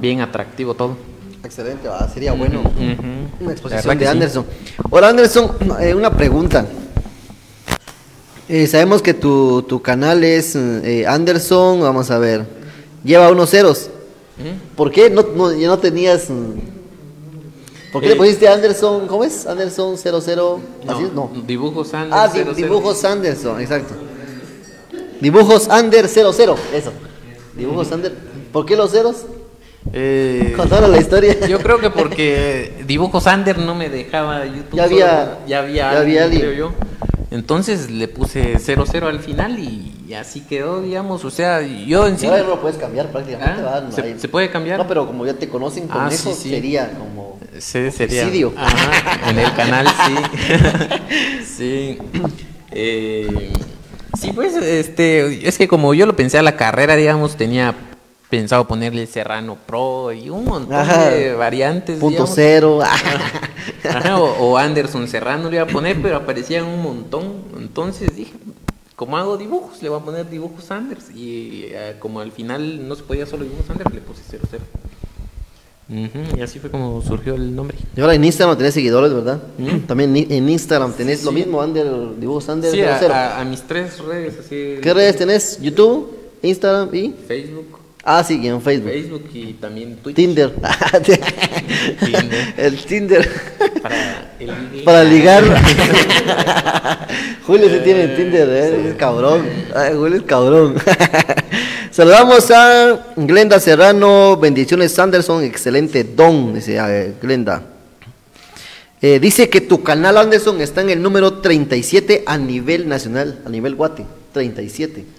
bien atractivo todo. Excelente, sería bueno. Ujú. Una La exposición de que sí. Anderson. Hola Anderson, eh, una pregunta. Eh, sabemos que tu, tu canal es eh, Anderson, vamos a ver, lleva unos ceros. ¿Por qué no, no, ya no tenías... mm, ¿Por qué le Eh, pusiste Anderson? ¿Cómo es? Anderson 00. ¿Así es? No. Dibujos Anders Ah, di- 00. dibujos Anderson, exacto. Dibujos Ander 00, eso. Dibujos Ander. ¿Por qué los ceros? Eh, Contaron la historia. Yo creo que porque Dibujos Ander no me dejaba YouTube. Ya había- solo, ya había, ya había alguien, alguien. creo yo. Entonces le puse 0-0 al final y así quedó, digamos. O sea, yo en sí. ahora no lo puedes cambiar prácticamente. Ah, ¿se- hay- se puede cambiar? No, pero como ya te conocen con Ah, sí, eso, sí. sería como. Sí, sería. Suicidio. Ajá, en el canal, sí. sí. Eh, sí, pues, este, es que como yo lo pensé a la carrera, digamos, tenía pensado ponerle Serrano Pro y un montón Ajá. de variantes. Punto digamos. cero. Ajá, o, o Anderson Serrano le iba a poner, pero aparecían un montón. Entonces dije, como hago dibujos, le voy a poner dibujos Anders. Y eh, como al final no se podía solo dibujos Anders, le puse 00. Ujú, y así fue como surgió el nombre. Y ahora en Instagram tenés seguidores, ¿verdad? Mm. También en Instagram tenés lo mismo, Ander, dibujos Ander Sí, a, 00. a- a mis tres redes, así. ¿Qué redes tenés? ¿YouTube? ¿Instagram y? Facebook, Ah, sí, y en Facebook. Facebook y también Twitter. Tinder. Tinder. El Tinder. Para el ligar. Julio se tiene Tinder, ¿eh? es cabrón. Ay, Julio es cabrón. Saludamos a Glenda Serrano, bendiciones Anderson, excelente don, dice eh, Glenda. Eh, dice que tu canal Anderson está en el número 37 a nivel nacional, a nivel Guate, 37.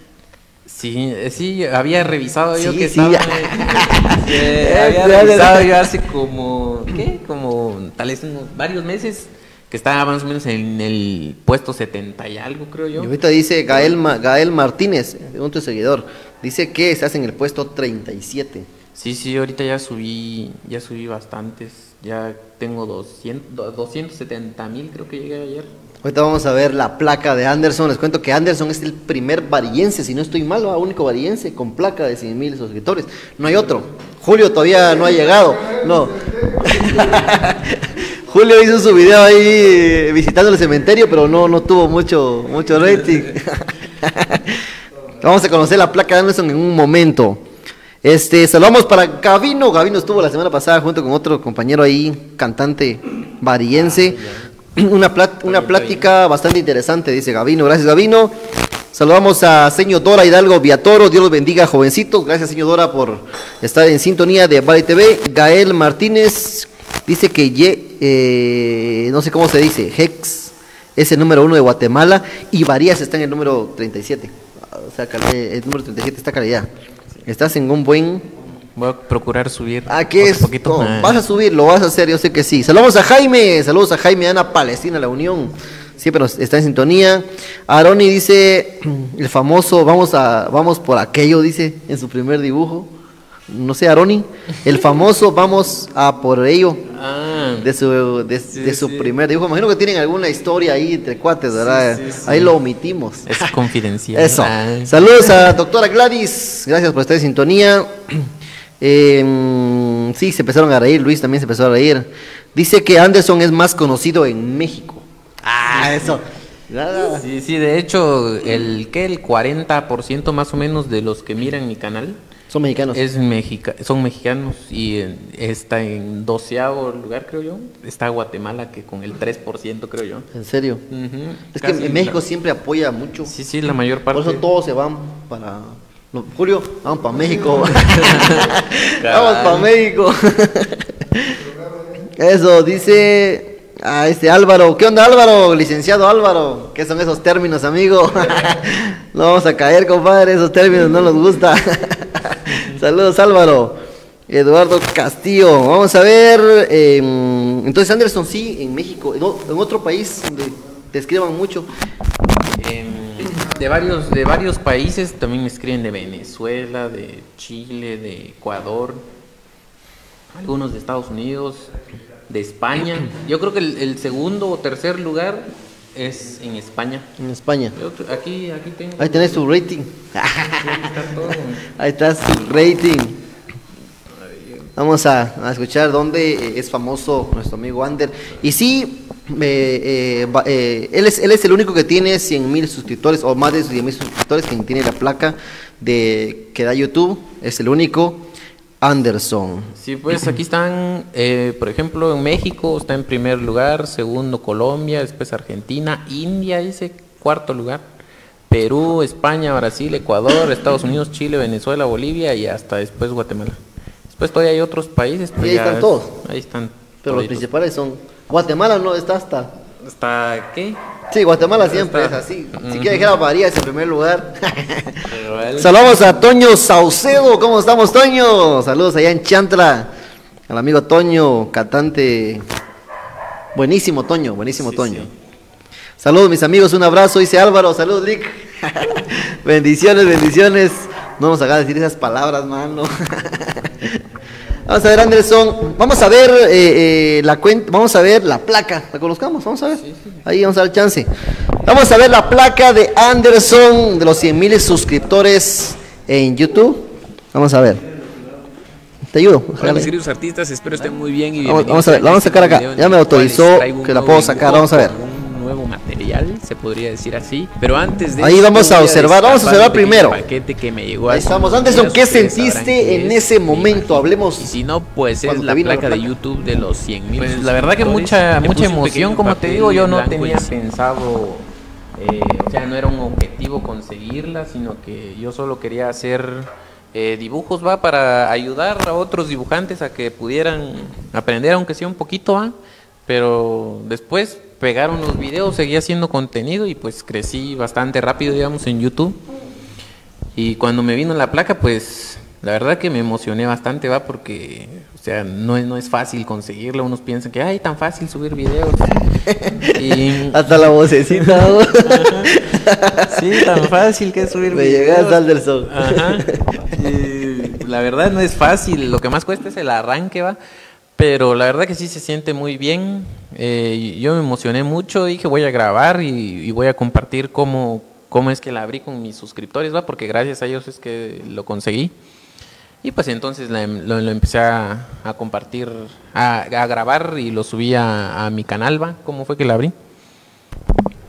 Sí, eh, sí, había revisado yo Sí, que sí. estaba. Había revisado yo hace como. ¿Qué? Como tal vez unos varios meses. Que estaba más o menos en el puesto 70 y algo, creo Y yo. ahorita dice Gael, Ma- Gael Martínez, un tu seguidor, dice que estás en el puesto 37. Sí, sí, ahorita ya subí, ya subí bastantes. Ya tengo 200, do- 270 mil, creo que llegué ayer. Ahorita vamos a ver la placa de Anderson. Les cuento que Anderson es el primer variense, si no estoy mal, ¿va? único variense con placa de 100 mil suscriptores. No hay otro. Julio todavía no ha llegado. No. Julio hizo su video ahí eh, visitando el cementerio, pero no, no tuvo mucho, mucho rating. Vamos a conocer la placa de Anderson en un momento. Este, saludamos para Gavino. Gavino estuvo la semana pasada junto con otro compañero ahí, cantante variense. Una, plat- una plática bastante interesante, dice Gavino. Gracias, Gavino. Saludamos a señor Dora Hidalgo Viatoro. Dios los bendiga, jovencitos. Gracias, señor Dora, por estar en sintonía de Vale TV. Gael Martínez dice que ye- eh, no sé cómo se dice, Hex es el número uno de Guatemala y Varías está en el número 37. O sea, el número 37 está calidad. Estás en un buen Voy a procurar subir. ¿A qué es? poquito. No, vas a subir, lo vas a hacer, yo sé que sí. Saludos a Jaime, saludos a Jaime Ana Palestina, la Unión. Siempre nos está en sintonía. Aroni dice, el famoso, vamos a, vamos por aquello, dice en su primer dibujo. No sé, Aroni, el famoso vamos a por ello. Ah, De su, de, Sí, de su sí. primer dibujo. Imagino que tienen alguna historia ahí entre cuates, ¿verdad? sí. Ahí lo omitimos. es confidencial. Eso. Ah. Saludos a doctora Gladys. Gracias por estar en sintonía. Eh, sí, se empezaron a reír. Luis también se empezó a reír. Dice que Anderson es más conocido en México. Ah, eso. Sí, sí, de hecho, el que el 40% más o menos de los que miran mi canal Son mexicanos. es mexica son mexicanos y está en doceavo lugar, creo yo. Está Guatemala que con el 3%, creo yo. En serio. Es que casi en México la- siempre apoya mucho. Sí, sí, la mayor Por parte. eso todos se van para. No, Julio, vamos para México. Vamos para México. Eso, dice. A este Álvaro. ¿Qué onda, Álvaro? Licenciado Álvaro. ¿Qué son esos términos, amigo? no vamos a caer, compadre. Esos términos no nos gusta. Saludos, Álvaro. Eduardo Castillo. Vamos a ver. eh, entonces, Anderson, sí, en México. En otro país donde te escriban mucho. De varios de varios países también me escriben de Venezuela, de Chile, de Ecuador, algunos de Estados Unidos, de España. Yo creo que el, el segundo o tercer lugar es en España. En España. Yo aquí aquí tengo. Ahí tenés tu rating. aquí está todo. Ahí está su rating. Vamos a, a escuchar dónde es famoso nuestro amigo Ander. Y sí, eh, eh, eh, él, es, él es el único que tiene 100 mil suscriptores o más de 100 mil suscriptores, quien tiene la placa de que da YouTube. Es el único. Anderson. Sí, pues aquí están, eh, por ejemplo, en México está en primer lugar, segundo Colombia, después Argentina, India dice cuarto lugar, Perú, España, Brasil, Ecuador, Estados Unidos, Chile, Venezuela, Bolivia y hasta después Guatemala. Después todavía hay otros países. pero ahí ya están es- todos. Ahí están. Pero los principales son. Guatemala no está hasta. ¿Hasta qué? Sí, Guatemala siempre es así. Si quiere dejar a Varías en primer lugar. Saludamos a Toño Saucedo. ¿Cómo estamos, Toño? Saludos allá en Chantla. Al amigo Toño, cantante. Buenísimo, Toño. Buenísimo, Toño. Saludos, mis amigos. Un abrazo. Dice Álvaro. Saludos, Lick. bendiciones, bendiciones. No nos hagas decir esas palabras, mano. Vamos a ver, Anderson. Vamos a ver eh, eh, la cuenta. Vamos a ver la placa. ¿La conozcamos? Vamos a ver. Ahí vamos a dar chance. Vamos a ver la placa de Anderson de los 100 mil suscriptores en YouTube. Vamos a ver. Te ayudo. Hola mis queridos artistas, espero estén muy bien y Vamos- vamos a ver, la vamos a sacar acá. Ya me autorizó que la puedo sacar, vamos a ver. Nuevo material, se podría decir así. Pero antes de Ahí esto vamos a observar, vamos a observar primero. paquete que me llegó Ahí estamos. Anderson, ¿qué sentiste en es, ese me momento? Hablemos Y si no, pues es la placa de. YouTube de los 100 mil. Pues la verdad que mucha mucha emoción, como te digo, yo no tenía pensado pensado, eh, o sea, no era un objetivo conseguirla, sino que yo solo quería hacer eh, dibujos, va, para ayudar a otros dibujantes a que pudieran aprender, aunque sea un poquito, va. Pero después pegaron los videos, seguía haciendo contenido y pues crecí bastante rápido, digamos, en YouTube. Y cuando me vino la placa, pues la verdad que me emocioné bastante, va, porque, o sea, no es, no es fácil conseguirla. Unos piensan que, ay, tan fácil subir videos. y, hasta la vocecita. ¿no? sí, tan fácil que es subir Me videos. llegaste, Anderson. Ajá. Y la verdad no es fácil, lo que más cuesta es el arranque, va. Pero la verdad que sí se siente muy bien. Eh, yo me emocioné mucho, dije voy a grabar y, voy a compartir cómo, cómo es que la abrí con mis suscriptores, va, porque gracias a ellos es que lo conseguí. Y pues entonces em- lo, empecé a, compartir, a, grabar y lo subí a, mi canal, va. ¿Cómo fue que la abrí?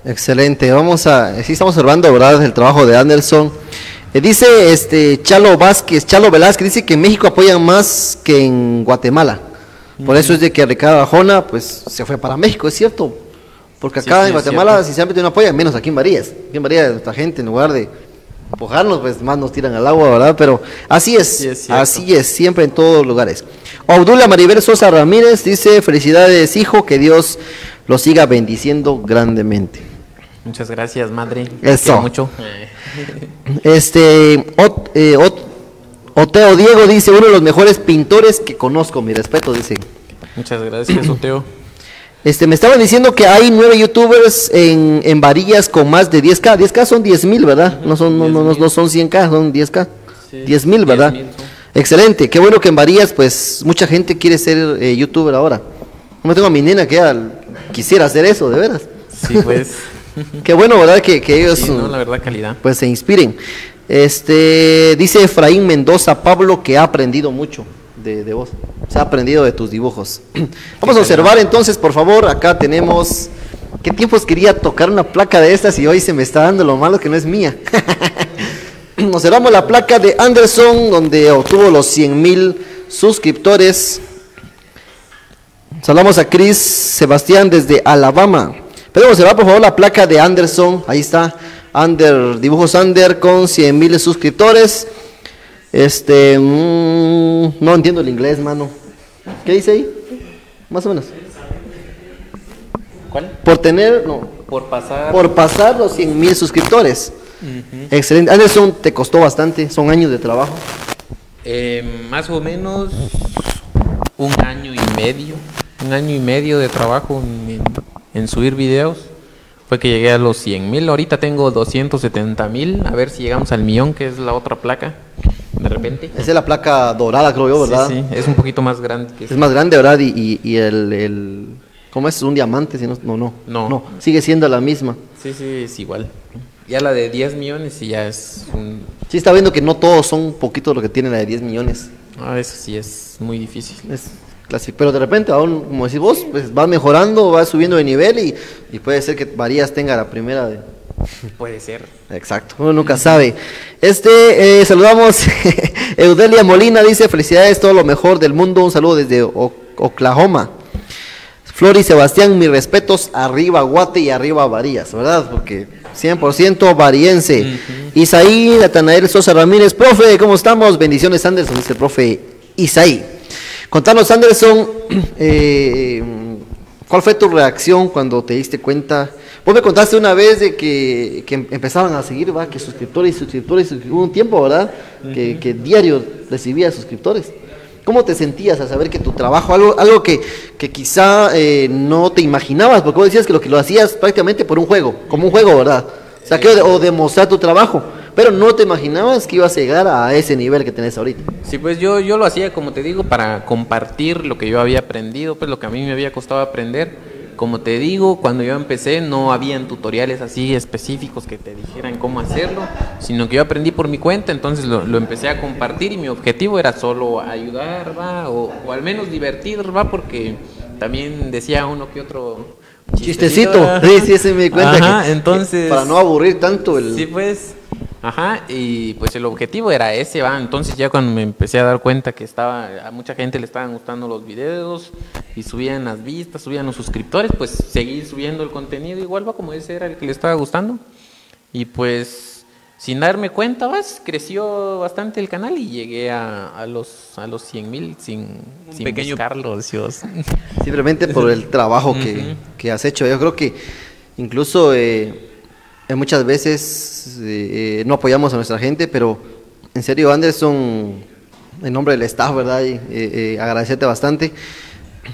Excelente, vamos a, sí estamos observando, ¿verdad? El trabajo de Anderson. Eh, dice este Chalo Vázquez, Chalo Velázquez, dice que en México apoyan más que en Guatemala. Por eso es de que Ricardo Arjona, pues, se fue para México, es cierto. Porque Sí, acá sí, en es Guatemala, sinceramente, no apoyan, menos aquí en Varías. Aquí en Varías, nuestra gente, en lugar de empujarnos, pues, más nos tiran al agua, ¿verdad? Pero así es, Sí, así es, siempre en todos lugares. Abdullah Maribel Sosa Ramírez dice, felicidades, hijo, que Dios lo siga bendiciendo grandemente. Muchas gracias, madre. Eso. Mucho. Este, Ot- eh, Ot- Oteo Diego dice, uno de los mejores pintores que conozco, mi respeto, dice. Muchas gracias, Oteo. Este, me estaban diciendo que hay nueve youtubers en, en varillas con más de 10k. 10k son 10 mil, ¿verdad? No son, no, no, no, no son 100k, son 10k. Sí, 10 mil, ¿verdad? 10,000 son. Excelente, qué bueno que en varillas, pues, mucha gente quiere ser eh, youtuber ahora. No tengo a mi nena que quisiera hacer eso, de veras. Sí, pues. Qué bueno, ¿verdad? Que, que ellos... Sí, no, la verdad, calidad. pues se inspiren. Este dice Efraín Mendoza Pablo que ha aprendido mucho de, de vos. Se ha aprendido de tus dibujos. Vamos a observar entonces, por favor, acá tenemos. ¿Qué tiempos quería tocar una placa de estas y hoy se me está dando lo malo que no es mía? Observamos la placa de Anderson, donde obtuvo los 100 mil suscriptores. Saludamos a Chris Sebastián desde Alabama. Podemos observar por favor la placa de Anderson. Ahí está. Ander, dibujos Ander con 100 mil suscriptores. Este, mm, no entiendo el inglés, mano. ¿Qué dice ahí? Más o menos. ¿Cuál? Por tener, no, Por pasar. por pasar los 100 mil suscriptores. Excelente. Anderson, te costó bastante. Son años de trabajo. eh, más o menos un año y medio. Un año y medio de trabajo en subir videos. Fue que llegué a los 100 mil. Ahorita tengo 270 mil. A ver si llegamos al millón, que es la otra placa. De repente. Esa es la placa dorada, creo yo, ¿verdad? Sí, sí, es un poquito más grande que Es más grande, ¿verdad? Y, y, y el, el- ¿Cómo es? Un diamante, si no, no, no. No. sigue siendo la misma. Sí, sí, es igual. Ya la de 10 millones y ya es un... Sí, está viendo que no todos son poquito lo que tiene la de 10 millones. Ah, eso sí es muy difícil. Es Pero de repente, aún, como decís vos, pues va mejorando, va subiendo de nivel y, y puede ser que Varías tenga la primera de. Puede ser. Exacto, uno nunca sabe. Este, eh, saludamos, Eudelia Molina dice, felicidades, todo lo mejor del mundo, un saludo desde O- Oklahoma. Flor y Sebastián, mis respetos, arriba Guate y arriba Varías, ¿verdad? Porque 100% variense. Isaí, Natanael Sosa Ramírez, profe, ¿cómo estamos? Bendiciones, Anderson, dice el profe Isaí. Contanos, Anderson, eh, ¿Cuál fue tu reacción cuando te diste cuenta? Vos me contaste una vez de que, que empezaban a seguir, va, que suscriptores y suscriptores, hubo un tiempo, ¿verdad? que, que diario recibía suscriptores. ¿Cómo te sentías al saber que tu trabajo, algo, algo que, que quizá eh, no te imaginabas, porque vos decías que lo que lo hacías prácticamente por un juego, como un juego, ¿verdad? O sea, que, o demostrar tu trabajo, pero no te imaginabas que ibas a llegar a ese nivel que tenés ahorita. Sí, pues yo, yo lo hacía, como te digo, para compartir lo que yo había aprendido, pues lo que a mí me había costado aprender. Como te digo, cuando yo empecé no habían tutoriales así específicos que te dijeran cómo hacerlo, sino que yo aprendí por mi cuenta, entonces lo, lo empecé a compartir y mi objetivo era solo ayudar, va, o, o al menos divertir, va, porque también decía uno que otro Chistecito, ¿verdad? sí, sí, se me di cuenta. Ajá, que- entonces- que para no aburrir tanto el... Sí, pues, ajá, y pues el objetivo era ese, va, entonces ya cuando me empecé a dar cuenta que estaba, a mucha gente le estaban gustando los videos y subían las vistas, subían los suscriptores, pues seguí subiendo el contenido igual, va, como ese era el que le estaba gustando, y pues sin darme cuenta, vas, creció bastante el canal y llegué a, a los a los 100 mil sin, sin pequeño- buscarlo, Dios. Simplemente por el trabajo que, Ujú. que has hecho. Yo creo que incluso eh, muchas veces eh, eh, no apoyamos a nuestra gente, pero en serio, Anderson, en nombre del staff, ¿verdad? Y, eh, eh, agradecerte bastante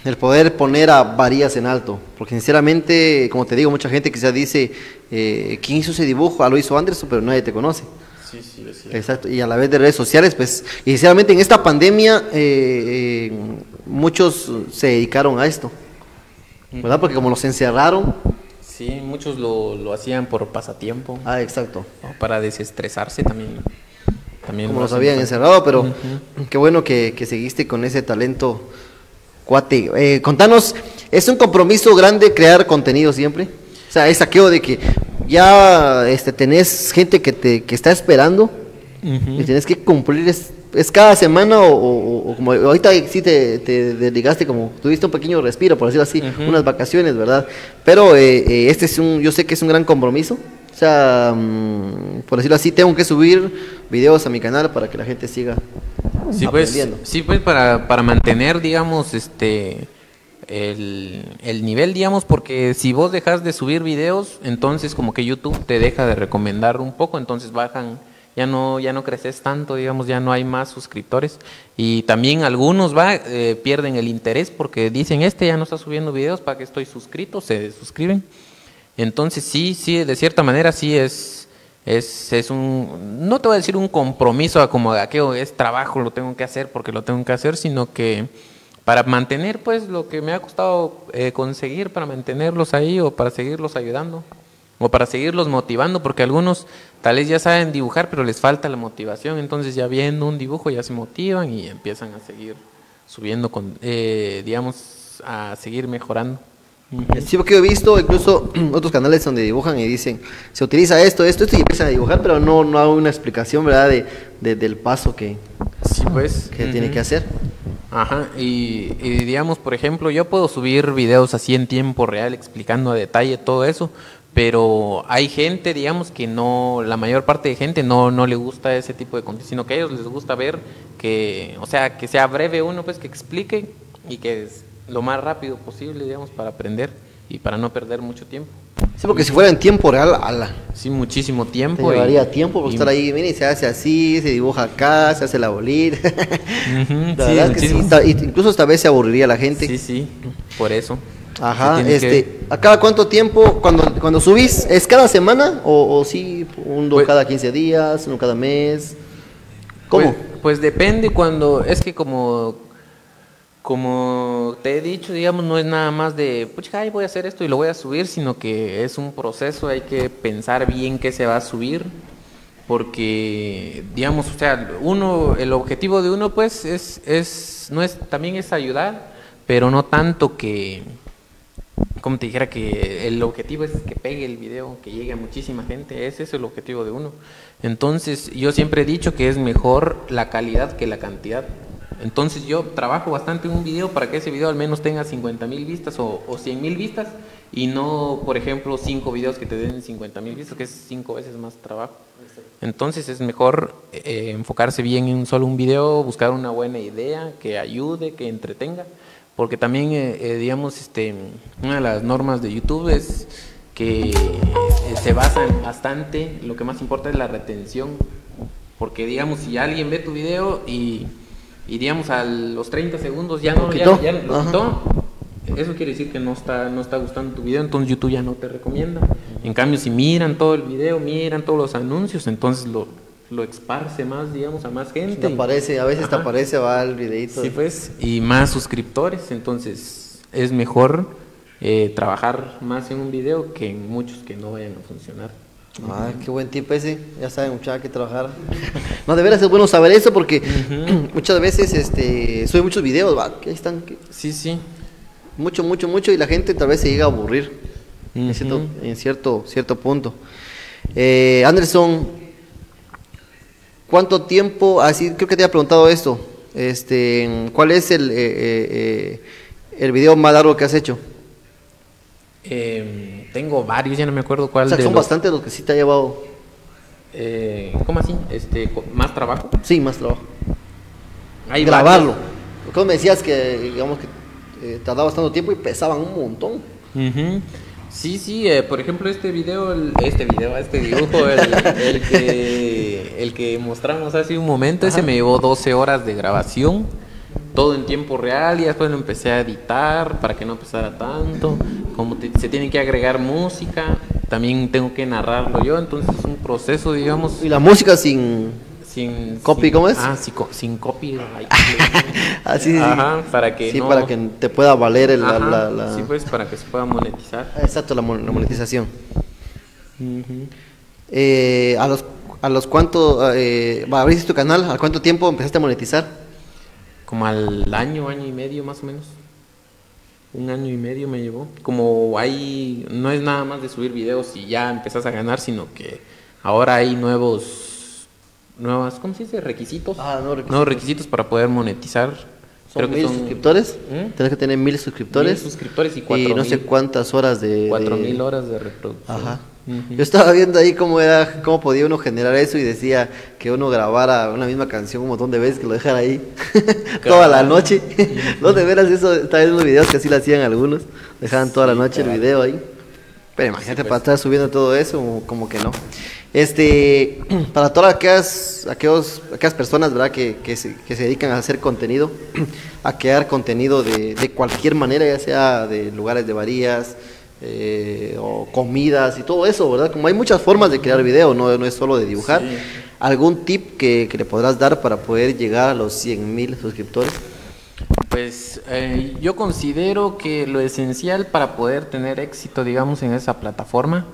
el poder poner a Varías en alto. Porque sinceramente, como te digo, mucha gente quizás dice, eh, ¿quién hizo ese dibujo? Ah, lo hizo Anderson, pero nadie te conoce. Sí, sí, sí. Exacto, y a la vez de redes sociales, pues, y sinceramente en esta pandemia eh, eh, muchos se dedicaron a esto, ¿verdad? Porque como los encerraron, Sí, muchos lo, lo hacían por pasatiempo. ah, exacto, o para desestresarse también. también como lo los habían encerrado, pero Ujú. qué bueno que, que seguiste con ese talento, cuate. Eh, contanos, ¿es un compromiso grande crear contenido siempre? O sea, es saqueo de que ya este, tenés gente que te que está esperando y tienes que cumplir, es, es cada semana o, o- o como ahorita sí te, te dedicaste como, tuviste un pequeño respiro, por decirlo así, unas vacaciones, ¿verdad? Pero eh, eh, este es un, yo sé que es un gran compromiso, o sea, mm, por decirlo así, tengo que subir videos a mi canal para que la gente siga Sí, pues, aprendiendo. sí, pues para, para mantener, digamos, este el, el nivel, digamos, porque si vos dejas de subir videos, entonces como que YouTube te deja de recomendar un poco, entonces bajan, ya no, ya no creces tanto, digamos, ya no hay más suscriptores. Y también algunos va, eh, pierden el interés porque dicen, este ya no está subiendo videos, ¿para que estoy suscrito? Se suscriben. Entonces sí, sí, de cierta manera sí es, es, es un, no te voy a decir un compromiso a como a que es trabajo, lo tengo que hacer porque lo tengo que hacer, sino que para mantener pues lo que me ha costado eh, conseguir, para mantenerlos ahí o para seguirlos ayudando o para seguirlos motivando, porque algunos tal vez ya saben dibujar, pero les falta la motivación, entonces ya viendo un dibujo ya se motivan y empiezan a seguir subiendo, con, eh, digamos, a seguir mejorando. Sí, porque yo he visto incluso otros canales donde dibujan y dicen, se utiliza esto, esto, esto, y empiezan a dibujar, pero no, no hay una explicación, ¿verdad?, de, de- del paso que, Sí, pues. que tiene que hacer. Ajá, y, y digamos, por ejemplo, yo puedo subir videos así en tiempo real explicando a detalle todo eso, pero hay gente, digamos, que no, la mayor parte de gente no, no le gusta ese tipo de contenido, sino que a ellos les gusta ver que, o sea, que sea breve uno, pues que explique y que es lo más rápido posible, digamos, para aprender y para no perder mucho tiempo. Sí, porque si fuera en tiempo real, ala, Sí, muchísimo te tiempo. y- llevaría tiempo por y- estar ahí, mire, se hace así, se dibuja acá, se hace la bolita. La sí, verdad es que sí, incluso esta vez se aburriría la gente. Sí, sí, por eso. Ajá, este, que- ¿a cada cuánto tiempo, cuando, cuando subís, es cada semana o, o sí, uno Pues- cada 15 días, uno cada mes? ¿Cómo? Pues, pues depende cuando, es que como, como te he dicho, digamos, no es nada más de, pucha, voy a hacer esto y lo voy a subir, sino que es un proceso, hay que pensar bien qué se va a subir, porque, digamos, o sea, uno, el objetivo de uno, pues, es, es, no es, también es ayudar, pero no tanto que, como te dijera que el objetivo es que pegue el video, que llegue a muchísima gente, ese es el objetivo de uno. Entonces, yo siempre he dicho que es mejor la calidad que la cantidad. Entonces, yo trabajo bastante en un video para que ese video al menos tenga 50 mil vistas o, o 100 mil vistas y no, por ejemplo, cinco videos que te den 50 mil vistas, que es cinco veces más trabajo. Entonces, es mejor eh, enfocarse bien en solo un video, buscar una buena idea que ayude, que entretenga porque también, eh, eh, digamos, este, una de las normas de YouTube es que eh, se basan bastante, lo que más importa es la retención, porque digamos, si alguien ve tu video y, y digamos a los 30 segundos ya no, ya, quitó. ya lo quitó, eso quiere decir que no está, no está gustando tu video, entonces YouTube ya no te recomienda. En cambio, si miran todo el video, miran todos los anuncios, entonces lo, lo esparce más, digamos, a más gente. Te aparece, a veces te aparece, va el videito. Sí, pues, y más suscriptores, entonces es mejor eh, trabajar más en un video que en muchos que no vayan a funcionar. Ah, qué buen tip ese. Ya saben, muchachos, que trabajar. No, de veras es bueno saber eso porque muchas veces este, suben muchos videos, va, que ahí están, que- Sí, sí. mucho, mucho, mucho, y la gente tal vez se llega a aburrir en, cierto, en cierto, cierto punto. Eh, Anderson, ¿cuánto tiempo? Así, creo que te había preguntado esto. Este, ¿Cuál es el, eh, eh, eh, el video más largo que has hecho? Eh, tengo varios, ya no me acuerdo cuál O sea, de son los- bastantes los que sí te ha llevado, eh, ¿Cómo así? Este, ¿Más trabajo? sí, más trabajo. Hay Grabarlo. vos me decías que, digamos, que eh, tardaba bastante tiempo y pesaban un montón. Ujú. Sí, sí, eh, por ejemplo este video, el- este video, este dibujo, el, el que, el que mostramos hace un momento, ese me llevó 12 horas de grabación, todo en tiempo real y después lo empecé a editar para que no pesara tanto, como te- se tiene que agregar música, también tengo que narrarlo yo, entonces es un proceso, digamos, Y la música sin... sin... ¿Copy, sin- cómo es? Ah, sí, sin copy. Ah, sí. Ajá, para que Sí, no- para que te pueda valer el, la, Ajá, la- la- Sí, pues para que se pueda monetizar. Exacto, la, mon- la monetización. Eh, ¿A los a los cuánto eh, abriste tu canal? ¿A cuánto tiempo empezaste a monetizar? Como al año, año y medio más o menos. Un año y medio me llevó. Como hay, no es nada más de subir videos y ya empezás a ganar, sino que ahora hay nuevos, nuevas, ¿cómo se dice? Requisitos. Ah, nuevos requisitos. Para poder monetizar. ¿Son mil suscriptores? ¿Mm? Tienes que tener mil suscriptores. Mil suscriptores y y cuatro no sé cuántas horas de... Cuatro de- mil horas de reproducción. Ajá. Yo estaba viendo ahí cómo era, cómo podía uno generar eso y decía que uno grabara una misma canción un montón de veces, que lo dejara ahí toda la noche. no, de veras, eso, estaba viendo videos que así lo hacían algunos, dejaban toda la noche el video ahí. Pero imagínate para estar subiendo todo eso, como- que no. Este, para todas aquellas, aquellos, aquellas personas, ¿verdad? Que, que, se, que se dedican a hacer contenido, a crear contenido de, de cualquier manera, ya sea de lugares de varías, eh, o comidas y todo eso, ¿verdad? Como hay muchas formas de crear video, no, no es solo de dibujar. ¿Algún tip que, que le podrás dar para poder llegar a los 100 mil suscriptores? Pues eh, yo considero que lo esencial para poder tener éxito, digamos, en esa plataforma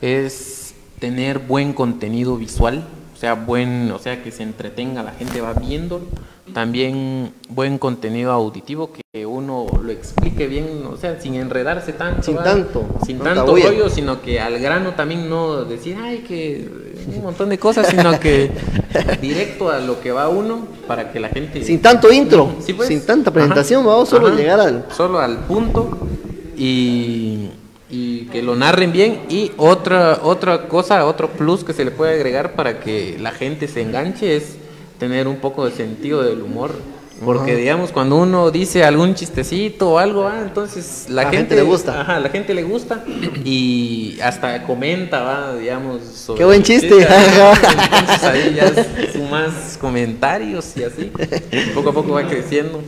es tener buen contenido visual, o sea, buen, o sea, que se entretenga, la gente va viendo, también buen contenido auditivo, que uno lo explique bien, o sea, sin enredarse tanto, Sin tanto, sin tanto rollo, sino que al grano también no decir, ay, que un montón de cosas, sino que directo a lo que va uno para que la gente Sin tanto intro, Sí, pues. sin tanta presentación, Ajá, vamos solo ajá. llegar al... Solo al punto y, y que lo narren bien. Y otra, otra cosa, otro plus que se le puede agregar para que la gente se enganche es tener un poco de sentido del humor. Porque Ajá. digamos, cuando uno dice algún chistecito o algo, ah, entonces la, gente le gusta. Ajá, la gente le gusta y hasta comenta, va, digamos. sobre Qué buen chiste, ajá. Entonces ahí ya sumas comentarios y así. Poco a poco va creciendo.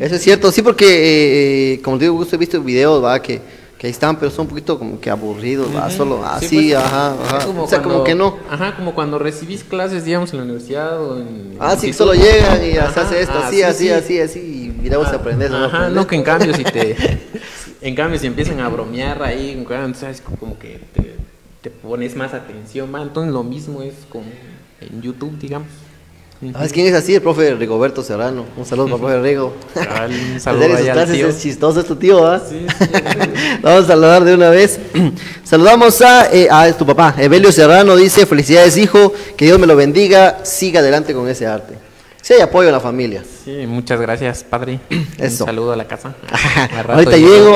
Eso es cierto, sí, porque, eh, eh, como te digo, he visto videos, va, que, que ahí están, pero son un poquito como que aburridos, solo Sí, así, pues, ajá, ajá. como o sea, como que no. Ajá, como cuando recibís clases, digamos, en la universidad o en. Ah, sí, solo llegan y se Ajá, hace esto, ah, así, sí, así, sí. así, así, y mira, vos Ah, aprendes, ¿no? Ajá, no, que en cambio si te. En cambio, si empiezan a bromear ahí, entonces ¿sabes? como que te, te pones más atención, más. Entonces lo mismo es con en YouTube, digamos. ¿Sabes quién es así? El profe Rigoberto Serrano. Un saludo para el profe Rigo. Un Al saludo es chistoso, es tu tío, ¿ah? Sí, sí, Vamos a saludar de una vez. Saludamos a, eh, a tu papá, Evelio Serrano, dice, felicidades hijo, que Dios me lo bendiga, siga adelante con ese arte. Hay apoyo en la familia. Sí, muchas gracias, padre. Eso. Un saludo a la casa. Ahorita llego.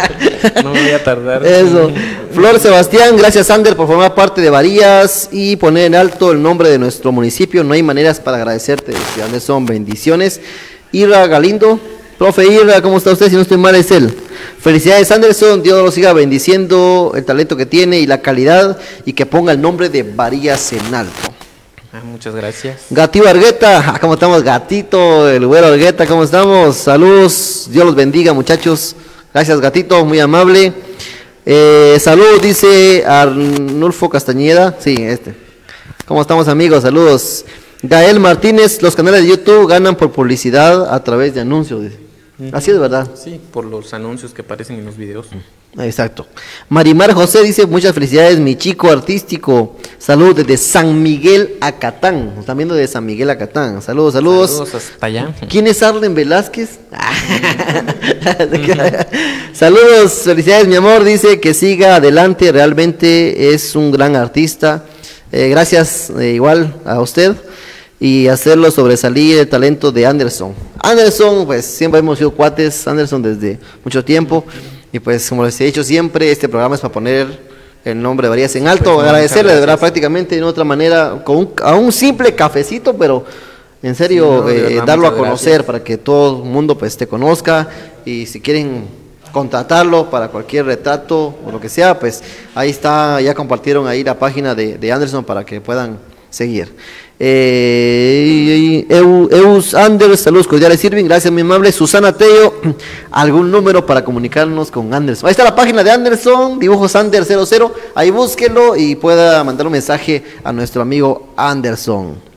no me voy a tardar. Eso. Flor Sebastián, gracias Ander por formar parte de Varías y poner en alto el nombre de nuestro municipio. No hay maneras para agradecerte. Decía Anderson, bendiciones. Ira Galindo, Profe Irra, ¿cómo está usted? Si no estoy mal, es él. Felicidades, Anderson. Dios lo siga bendiciendo el talento que tiene y la calidad y que ponga el nombre de Varillas en alto. Ah, muchas gracias. Gatito Argueta, ah, ¿cómo estamos? Gatito, el güero Argueta, ¿cómo estamos? Saludos, Dios los bendiga, muchachos. Gracias, Gatito, muy amable. Eh, salud, dice Arnulfo Castañeda. Sí, este. ¿Cómo estamos, amigos? Saludos. Gael Martínez, los canales de YouTube ganan por publicidad a través de anuncios. dice. Así es, ¿verdad? Sí, por los anuncios que aparecen en los videos. Exacto. Marimar José dice, muchas felicidades, mi chico artístico. Saludos desde San Miguel Acatán. Nos están viendo de San Miguel Acatán. Saludos, saludos. Saludos hasta allá. ¿Quién es Arlen Velázquez? Saludos, felicidades, mi amor. Dice que siga adelante. Realmente es un gran artista. Eh, gracias, eh, igual a usted. Y hacerlo sobresalir el talento de Anderson. Anderson, pues siempre hemos sido cuates. Anderson desde mucho tiempo. Y pues, como les he dicho siempre, este programa es para poner el nombre de Varías en alto. Pues, Agradecerle, de verdad, prácticamente de otra manera, con un, a un simple cafecito, pero en serio, no, eh, verdad, darlo a conocer gracias. para que todo el mundo pues te conozca y si quieren contratarlo para cualquier retrato o lo que sea, pues ahí está, ya compartieron ahí la página de, de Anderson para que puedan seguir. Eh, Eu- Eus Anders, saludos cordiales Irving, gracias mi amable. Susana Tello, algún número para comunicarnos con Anderson. Ahí está la página de Anderson, dibujos Ander 00, ahí búsquelo y pueda mandar un mensaje a nuestro amigo Anderson.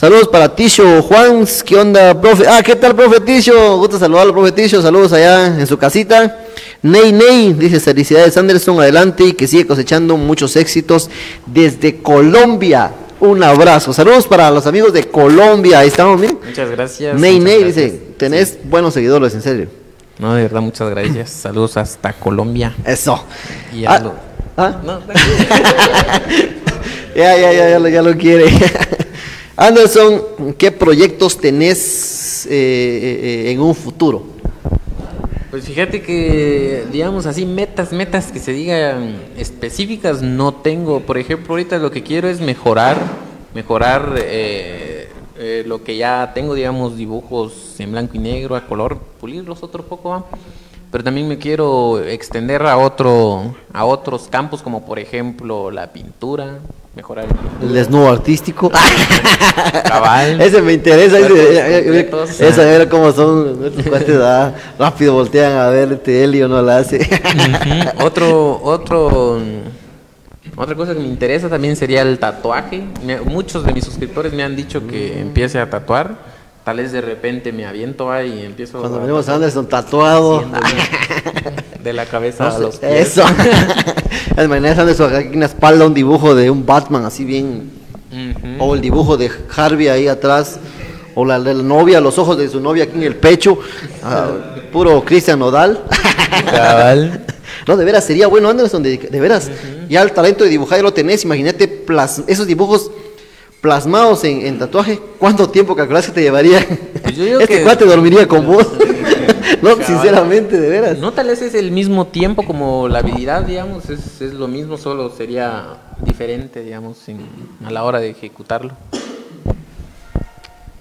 Saludos para Tisho Juan, ¿qué onda, profe? Ah, ¿qué tal, profe Tisho? Gusto saludarlo, profe Tisho, saludos allá en su casita. Ney Ney, dice felicidades Anderson, adelante y que sigue cosechando muchos éxitos desde Colombia. Un abrazo. Saludos para los amigos de Colombia, ahí estamos, miren. Muchas gracias. Ney muchas Ney gracias. dice, tenés buenos seguidores, en serio. No, de verdad, muchas gracias. Saludos hasta Colombia. Eso. Y Ah, lo- ¿ah? No, Ya, ya, ya, ya, lo, ya lo quiere. Anderson, ¿qué proyectos tenés eh, eh, eh, en un futuro? Pues fíjate que, digamos así, metas, metas que se digan específicas no tengo. Por ejemplo, ahorita lo que quiero es mejorar, mejorar eh, eh, lo que ya tengo, digamos, dibujos en blanco y negro, a color, pulirlos otro poco. Pero también me quiero extender a otro, a otros campos como por ejemplo la pintura, mejorar El desnudo artístico. cabal. Ese me interesa. Ese, esa, ver cómo son nuestros cuates, ah, rápido voltean a ver este Helio no la hace. Otro, otro, mm, otra cosa que me interesa también sería el tatuaje. Muchos de mis suscriptores me han dicho que empiece a tatuar. Tal vez de repente me aviento ahí y empiezo Cuando a venimos a Anderson tatuado. de la cabeza No a los pies. eso. Las maneras Anderson aquí en la espalda un dibujo de un Batman así bien. O el dibujo de Harvey ahí atrás. O la de la novia, los ojos de su novia aquí en el pecho. ah, puro Cristian Nodal. Cabal. No, de veras, sería bueno, Anderson, de, de veras. Ya el talento de dibujar ya lo tenés. Imagínate esos dibujos plasmados en, en tatuaje. ¿Cuánto tiempo calculás que te llevaría? Pues yo digo este que- cuate dormiría con vos. no, Cabal. sinceramente, de veras. No, tal vez es el mismo tiempo como la habilidad, digamos, es, es lo mismo, solo sería diferente, digamos, en- a la hora de ejecutarlo.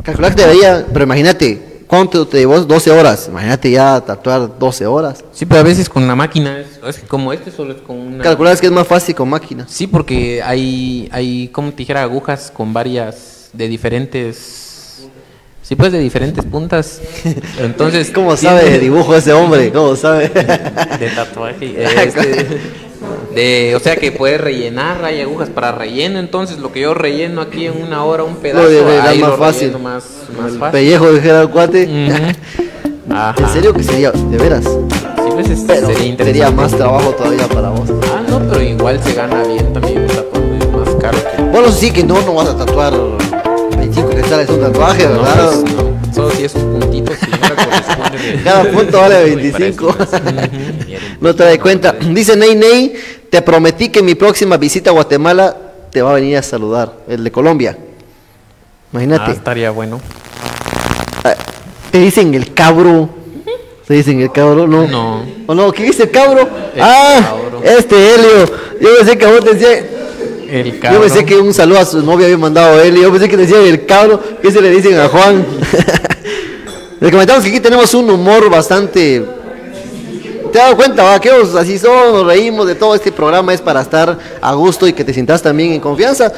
Calculás que te debería, pero imagínate, ¿cuánto te llevó? 12 horas. Imagínate ya tatuar 12 horas. Sí, pero a veces con la máquina, es, es que como este solo es con una... Calculás que es más fácil con máquinas. Sí, porque hay, hay, como te dijera, agujas con varias, de diferentes... Sí, pues de diferentes puntas. Entonces... ¿Cómo sabe de dibujo ese hombre? ¿Cómo sabe? De tatuaje. este, de, o sea que puedes rellenar, hay agujas para relleno, entonces lo que yo relleno aquí en una hora, un pedazo, de verdad, ahí más lo fácil. más, más El fácil. pellejo de Cuate. ¿En serio que sería? ¿De veras? Sí, pues es- Pero sería más trabajo todavía para vos. Ah, no, pero igual se gana bien también tatuando, más caro que... Bueno, sí que no, no vas a tatuar 25 quetzales un tatuaje, No, ¿verdad? pues, no. Solo si esos puntitos, si no. Cada punto vale Y para 25. eso, pues, ujú, y era un No te das cuenta. Dice Ney Ney, te prometí que mi próxima visita a Guatemala te va a venir a saludar, el de Colombia. Ah, Imagínate. estaría bueno. Te dicen el cabro. Te dicen el cabro, no. No. ¿O no? ¿Qué dice el cabro? El ah, cabro. este Helio. Yo pensé que vos te decía. El Yo cabrón. pensé que un saludo a su novia había mandado Helio. Yo pensé que decía el cabro. Que se le dicen a Juan. Les comentamos que aquí tenemos un humor bastante... ¿Te has dado cuenta? Va? Que así somos, nos reímos de todo este programa, es para estar a gusto y que te sientas también en confianza.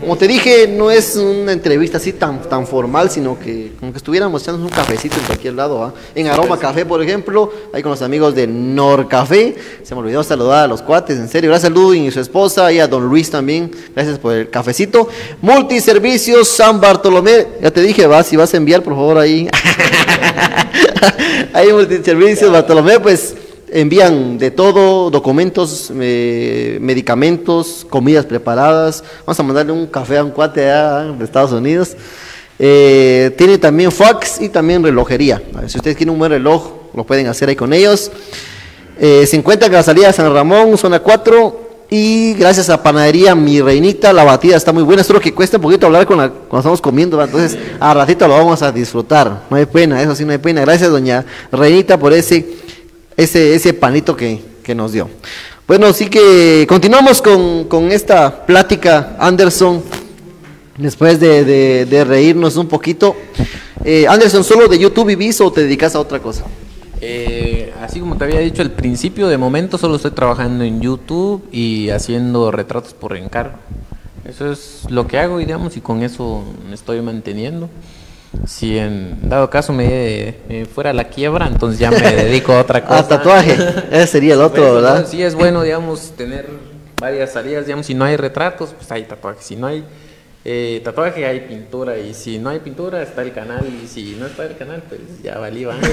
Como te dije, no es una entrevista así tan, tan formal, sino que como que estuviéramos echando un cafecito en cualquier lado. ¿va? En Aroma Café, por ejemplo, ahí con los amigos de Norcafé. Se me olvidó saludar a los cuates, en serio. Gracias a Ludwig y su esposa, y a Don Luis también. Gracias por el cafecito. Multiservicios San Bartolomé. Ya te dije, va, si vas a enviar, por favor, ahí. ahí Multiservicios Bartolomé, pues envían de todo, documentos, eh, medicamentos, comidas preparadas. Vamos a mandarle un café a un cuate allá de Estados Unidos. Eh, tiene también fax y también relojería. Ver, si ustedes quieren un buen reloj, lo pueden hacer ahí con ellos. Eh, se encuentra en la salida de San Ramón, zona 4. Y gracias a Panadería Mi Reinita, la batida está muy buena. Solo que cuesta un poquito hablar con la, cuando estamos comiendo. Entonces, a ratito lo vamos a disfrutar. No hay pena, eso sí, no hay pena. Gracias, doña Reinita, por ese, ese, ese panito que, que nos dio. Bueno, así que continuamos con, con esta plática, Anderson. Después de, de- de reírnos un poquito. Eh, Anderson, ¿solo de YouTube vivís o te dedicas a otra cosa? Eh, así como te había dicho al principio, de momento solo estoy trabajando en YouTube y haciendo retratos por encargo. Eso es lo que hago, digamos, y con eso me estoy manteniendo. Si en dado caso me, me fuera a la quiebra, entonces ya me dedico a otra cosa. Ah, tatuaje. Ese sería el otro, Pues, ¿verdad? no, Sí, es bueno, digamos, tener varias salidas. Digamos, si no hay retratos, pues hay tatuaje. Si no hay eh, tatuaje, hay pintura. Y si no hay pintura, está el canal. Y si no está el canal, pues ya valí, va.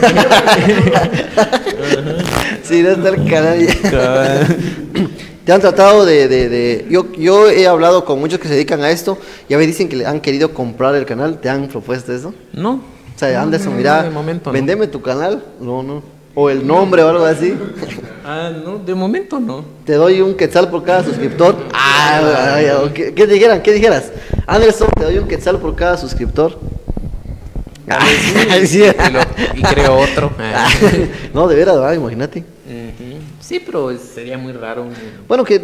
Sí, no está el canal ya. Te han tratado de, de- de- Yo, yo he hablado con muchos que se dedican a esto y a veces dicen que le han querido comprar el canal. ¿Te han propuesto eso? no. O sea, Anderson, no, mira, de momento no. vendeme tu canal. No, no. O el nombre o algo así. Ah, no, de momento no. Te doy un quetzal por cada suscriptor. Ah, ay, ay, ¿qué, qué dijeran? ¿Qué dijeras? Anderson, te doy un quetzal por cada suscriptor. Ay, sí. Y, lo- y creo otro. Ah. no, de veras, ¿verdad? imagínate. Sí, pero sería muy raro. un Bueno, que.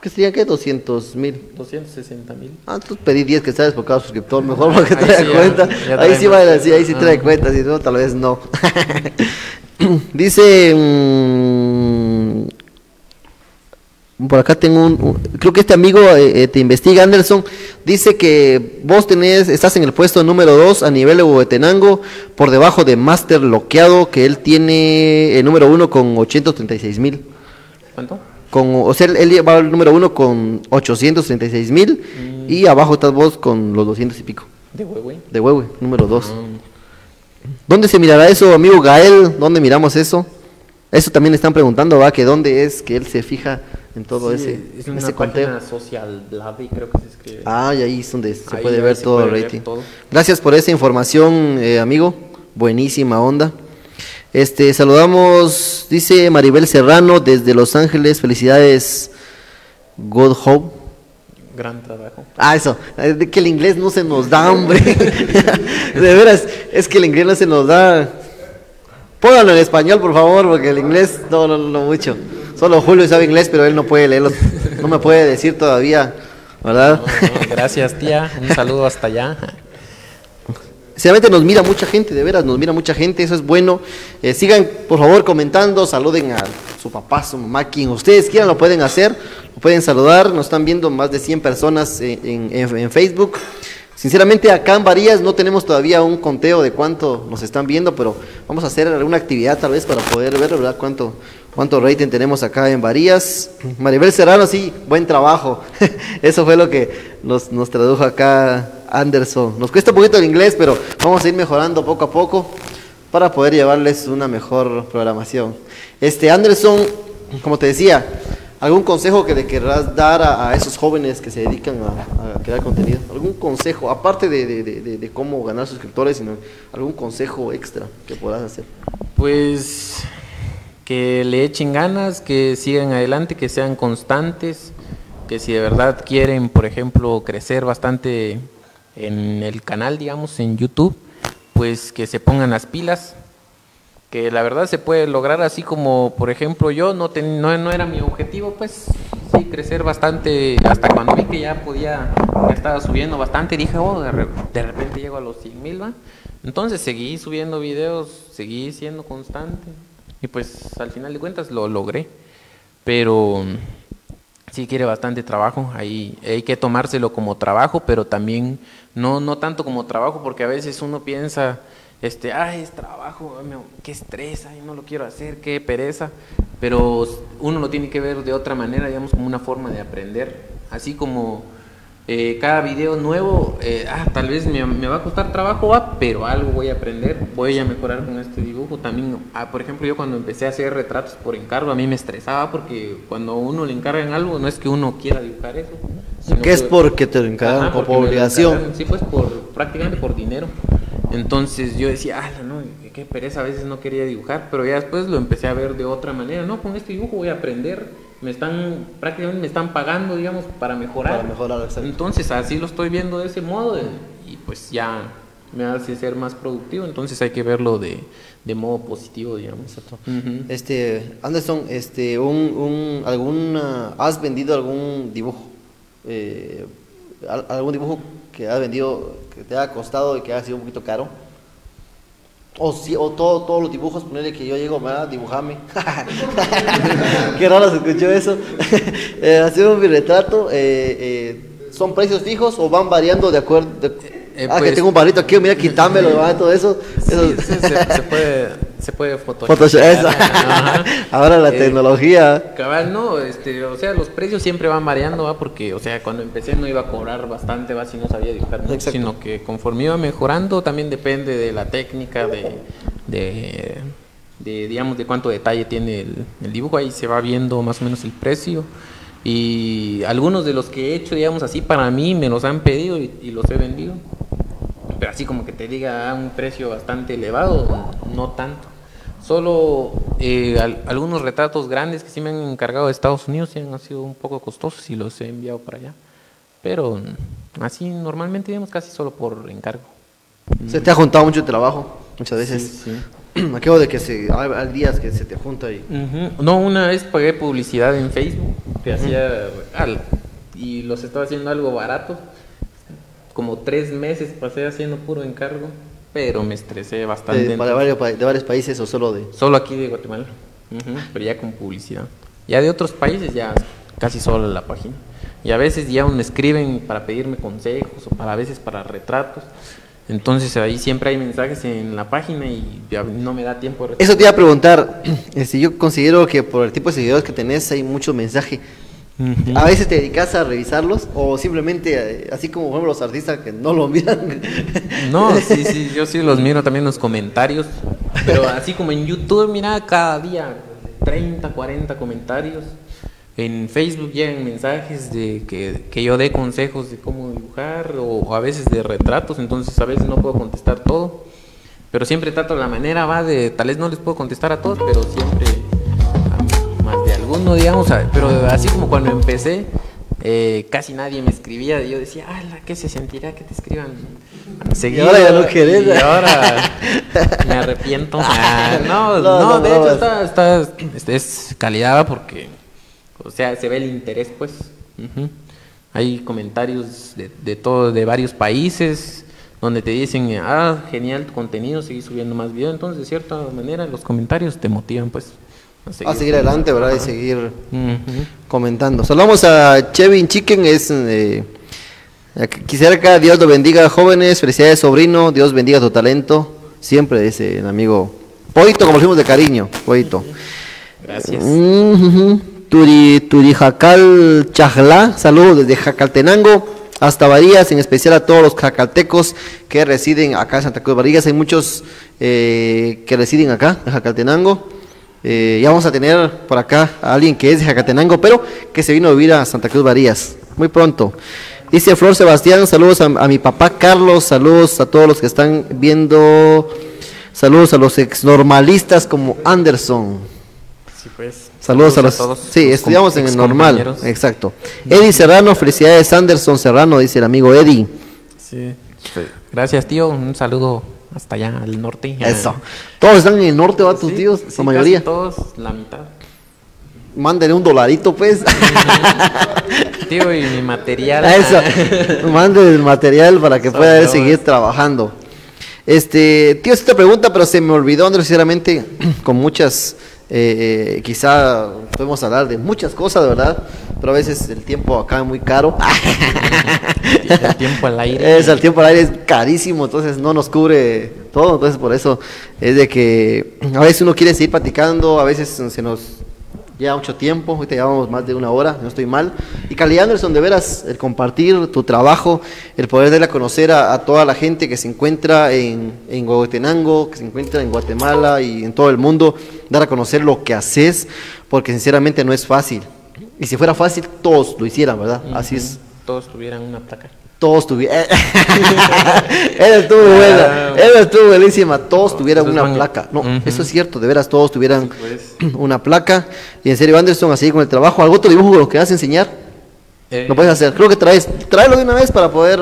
¿Qué serían qué? 200 mil. 260 mil. Ah, tú pedí 10 que sabes por cada suscriptor, mejor para que te Ahí dé sí ya- cuenta. ya ahí trae sí va a decir, ahí sí trae Ah. cuenta, si no, tal vez no. Dice. mm, por acá tengo un, un- Creo que este amigo eh, eh, te investiga, Anderson. Dice que vos tenés, estás en el puesto número 2 a nivel de Huehuetenango, por debajo de Master Loqueado, que él tiene el número 1 con 836 mil. ¿Cuánto? Con, o sea, él, él lleva el número uno con 836 mil y abajo estás vos con los 200 y pico. De huevo. De huevo, número dos. ¿Dónde se mirará eso, amigo Gael? ¿Dónde miramos eso? Eso también están preguntando, ¿va? Que dónde es que él se fija en todo ese, es una ese conteo. social creo que se escribe. Ah, y ahí es donde se Ahí, puede ver se todo puede el rating. todo. Gracias por esa información, eh, amigo. Buenísima onda. Este, saludamos, dice Maribel Serrano desde Los Ángeles. Felicidades, God Hope. Gran trabajo. Ah, eso, es de que el inglés no se nos da, hombre. de veras, es que el inglés no se nos da. Pónganlo en español, por favor, porque el inglés no, no, no mucho. Solo Julio sabe inglés, pero él no puede leerlo. No me puede decir todavía, ¿verdad? No, no, gracias, tía. Un saludo hasta allá. Sinceramente nos mira mucha gente, de veras, nos mira mucha gente, eso es bueno. Eh, sigan, por favor, comentando, saluden a su papá, su mamá, quien ustedes quieran, lo pueden hacer, lo pueden saludar. Nos están viendo más de 100 personas en, en- en- en Facebook. Sinceramente, acá en Varías no tenemos todavía un conteo de cuánto nos están viendo, pero vamos a hacer alguna actividad tal vez para poder ver, ¿verdad? Cuánto, cuánto rating tenemos acá en Varías. Maribel Serrano, sí, buen trabajo. Eso fue lo que nos, nos tradujo acá Anderson. Nos cuesta un poquito el inglés, pero vamos a ir mejorando poco a poco para poder llevarles una mejor programación. Este Anderson, como te decía, ¿algún consejo que le querrás dar a, esos jóvenes que se dedican a, crear contenido? ¿Algún consejo, aparte de- de- de- de cómo ganar suscriptores, sino algún consejo extra que puedas hacer? Pues que le echen ganas, que sigan adelante, que sean constantes, que si de verdad quieren, por ejemplo, crecer bastante en el canal, digamos, en YouTube, pues que se pongan las pilas, que la verdad se puede lograr así como, por ejemplo, yo no, ten- no, no era mi objetivo, pues sí, crecer bastante. Hasta cuando vi que ya podía, estaba subiendo bastante, dije, oh, de, de repente llego a los 100 mil, ¿va? Entonces seguí subiendo videos, seguí siendo constante. Y pues al final de cuentas lo logré. Pero sí quiere bastante trabajo. Ahí hay que tomárselo como trabajo, pero también no, no tanto como trabajo, porque a veces uno piensa, este, ay, es trabajo, qué estrés, ay, no lo quiero hacer, qué pereza. Pero uno lo tiene que ver de otra manera, digamos, como una forma de aprender. Así como eh, cada video nuevo, eh, ah, tal vez me, me va a costar trabajo, va, pero algo voy a aprender, voy a mejorar con este dibujo. También, ah, por ejemplo, yo cuando empecé a hacer retratos por encargo, a mí me estresaba porque cuando a uno le encargan algo, no es que uno quiera dibujar eso. sino Que es porque te lo encargan Ajá, por obligación. encargaron, Sí, pues por, prácticamente por dinero. Entonces yo decía, ah, no, qué pereza, a veces no quería dibujar, pero ya después lo empecé a ver de otra manera. No, con este dibujo voy a aprender, me están, prácticamente me están pagando, digamos, para mejorar. Para mejorar, exacto. Entonces así lo estoy viendo de ese modo eh, y pues ya me hace ser más productivo, entonces hay que verlo de, de modo positivo, digamos. Ujú. Este, Anderson, este, un, un, alguna, ¿has vendido algún dibujo? Eh, al- ¿Algún dibujo que has vendido que te haya costado y que haya sido un poquito caro? O, si, o todo, todos los dibujos, ponerle que yo llego, me dibujame. Qué raro se escuchó eso. eh, hacer un retrato, eh, eh, ¿son precios fijos o van variando de acuerdo? de- Eh, ah, que pues- tengo un barrito aquí, mira, ¿verdad? todo eso. eso Sí, sí, se, se puede, se puede Photoshop. Photoshop. Ahora la Eh, tecnología. Cabal, no, este, o sea, los precios siempre van variando, ¿va? porque, o sea, cuando empecé no iba a cobrar bastante, va, si no sabía dibujar mucho, sino que conforme iba mejorando, también depende de la técnica, de, de, de, digamos, de cuánto detalle tiene el, el dibujo, ahí se va viendo más o menos el precio. Y algunos de los que he hecho, digamos así, para mí me los han pedido y, y los he vendido. Pero así como que te diga a un precio bastante elevado, no tanto. Solo eh, al- algunos retratos grandes que sí me han encargado de Estados Unidos sí han sido un poco costosos y los he enviado para allá. Pero así normalmente digamos casi solo por encargo. Se te ha juntado mucho trabajo, muchas veces. Sí, Aquello de que se, hay, días que se te junta y... Ujú. No, una vez pagué publicidad en Facebook que hacía al- y los estaba haciendo algo barato. Como tres meses pasé haciendo puro encargo, pero me estresé bastante. De, para varios, de varios países o solo de... Solo aquí de Guatemala. Pero ya con publicidad. Ya de otros países ya casi solo la página. Y a veces ya me escriben para pedirme consejos o para a veces para retratos. Entonces ahí siempre hay mensajes en la página y no me da tiempo de Eso te iba a preguntar, este, yo considero que por el tipo de seguidores que tenés hay mucho mensaje. ¿A veces te dedicas a revisarlos o simplemente, eh, así como por ejemplo los artistas que no lo miran? No, sí, sí, yo sí los miro también los comentarios. Pero así como en YouTube, mira, cada día 30, 40 comentarios. En Facebook llegan mensajes de que, que yo dé consejos de cómo dibujar o, a veces de retratos, entonces a veces no puedo contestar todo. Pero siempre trato la manera, va, de tal vez no les puedo contestar a todos, pero siempre alguno, digamos. Pero así como cuando empecé, eh, casi nadie me escribía. Yo decía, ala, ¿qué se sentirá que te escriban seguido? ahora ya no querés. Y ahora me arrepiento. Ah, no, No, no, no, de hecho es- está, está, es calidad porque, o sea, se ve el interés, pues. Hay comentarios de, de todo, de varios países, donde te dicen, ah, genial tu contenido, seguir subiendo más videos. Entonces, de cierta manera, los comentarios te motivan, pues, A seguir adelante, ¿verdad? Y seguir comentando. Saludamos a Chevin Chicken, es... eh, quisiera que Dios lo bendiga, jóvenes, felicidades, sobrino, Dios bendiga tu talento, siempre, dice el amigo Poito, como decimos de cariño, Poito. Gracias. Turi, Turijacal Chajlá, saludos desde Jacaltenango hasta Varías, en especial a todos los jacaltecos que residen acá en Santa Cruz de Varías. Hay muchos eh, que residen acá, en Jacaltenango. Eh, ya vamos a tener por acá a alguien que es de Jacaltenango, pero que se vino a vivir a Santa Cruz Varías, muy pronto. Dice Flor Sebastián, saludos a, a mi papá Carlos, saludos a todos los que están viendo, saludos a los exnormalistas como Anderson. Sí, pues. Saludos, a los. todos sí, estudiamos en el normal. Exacto. Eddie Serrano, felicidades Anderson Serrano, dice el amigo Eddie. Sí. Gracias, tío. Un saludo hasta allá al norte. Eso. Todos están en el norte, va tus Sí, tíos, sí, la mayoría. casi todos, la mitad. mándele un dolarito, pues. Tío, y mi material. Eso, mande el material para que Son pueda seguir trabajando. Este, tío, esta pregunta, pero se me olvidó, Andrés, sinceramente, con muchas, eh, eh, quizá podemos hablar de muchas cosas, ¿verdad? Pero a veces el tiempo acá es muy caro. El tiempo al aire. Es, el tiempo al aire es carísimo, entonces no nos cubre todo, entonces por eso es de que a veces uno quiere seguir platicando, a veces se nos lleva mucho tiempo, ahorita llevamos más de una hora, no estoy mal. Y Cali Anderson, de veras, el compartir tu trabajo, el poder darle a conocer a, a toda la gente que se encuentra en, en que se encuentra en Guatemala y en todo el mundo, dar a conocer lo que haces, porque sinceramente no es fácil. Y si fuera fácil, todos lo hicieran, ¿verdad? Así es Todos tuvieran una placa. todos tuvieran. Esa estuvo buena. Esa estuvo buenísima. Todos tuvieran una van- placa. No, eso es cierto. De veras, todos tuvieran pues. una placa. Y en serio, Anderson, así con el trabajo. ¿Algún otro dibujo que nos quieras enseñar? Eh, Lo puedes hacer. Creo que traes. Tráelo de una vez para poder.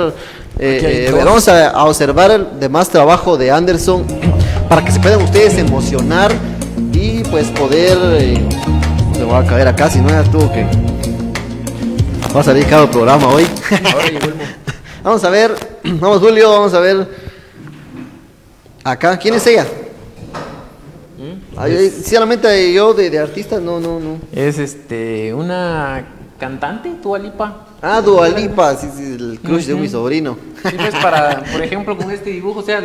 eh, eh. Vamos a, a observar el demás trabajo de Anderson. Para que se puedan ustedes emocionar. Y pues poder. eh, se va a caer acá. Si no, ya tuvo que. Va a salir cada programa hoy. Vamos a ver, vamos Julio, vamos a ver. Acá, ¿quién es ella? Ay, ay, sinceramente yo de, de artista no, no, no. Es este una cantante, Tualipa. Ah, Dualipa, sí, sí, el crush de mi sobrino. Sí, pues para, por ejemplo, con este dibujo, o sea,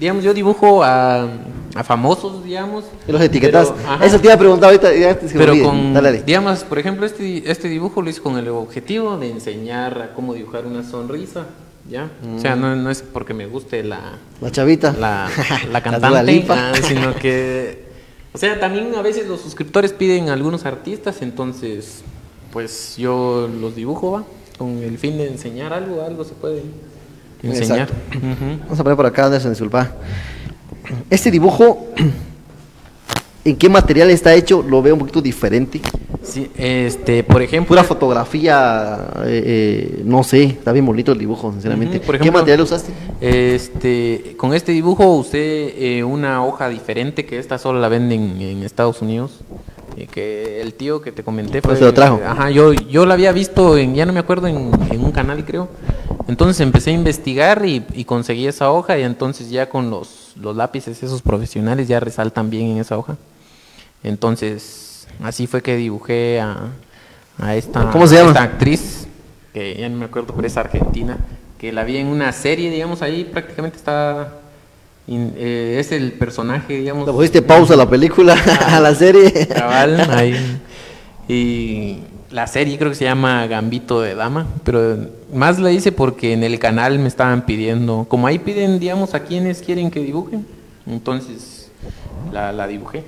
digamos, yo dibujo a, a famosos, digamos. Y los etiquetas. pero-. Eso te iba a preguntar ahorita. Ya te Pero con, Dale, dale. digamos, por ejemplo, este, este dibujo lo hice con el objetivo de enseñar a cómo dibujar una sonrisa, ¿ya? O sea, no, no es porque me guste la, La chavita. la, la cantante, sino que, o sea, también a veces los suscriptores piden a algunos artistas, entonces, pues yo los dibujo, ¿va? Con el fin de enseñar algo, algo se puede enseñar. Vamos a poner por acá, Anderson, disculpa. Este dibujo, ¿en qué material está hecho? Lo veo un poquito diferente. Sí, este, por ejemplo, Pura fotografía, eh, eh, no sé, está bien bonito el dibujo, sinceramente. Ujú, por ¿Qué material usaste? Este, con este dibujo usé eh, una hoja diferente que esta solo la venden en Estados Unidos. Y que el tío que te comenté Pues se lo trajo. Ajá, yo, yo la había visto en, ya no me acuerdo, en, en un canal creo. Entonces empecé a investigar y, y conseguí esa hoja y entonces ya con los, los lápices esos profesionales ya resaltan bien en esa hoja. Entonces, así fue que dibujé a, a esta, ¿Cómo se a llama? esta actriz, que ya no me acuerdo, pero es argentina, que la vi en una serie, digamos, ahí prácticamente está, in- eh, es el personaje, digamos. ¿Le pusiste pausa a la película, a la serie? Cabal, ahí. Y la serie creo que se llama Gambito de Dama, pero más la hice porque en el canal me estaban pidiendo, como ahí piden, digamos, a quienes quieren que dibujen, entonces la, la dibujé.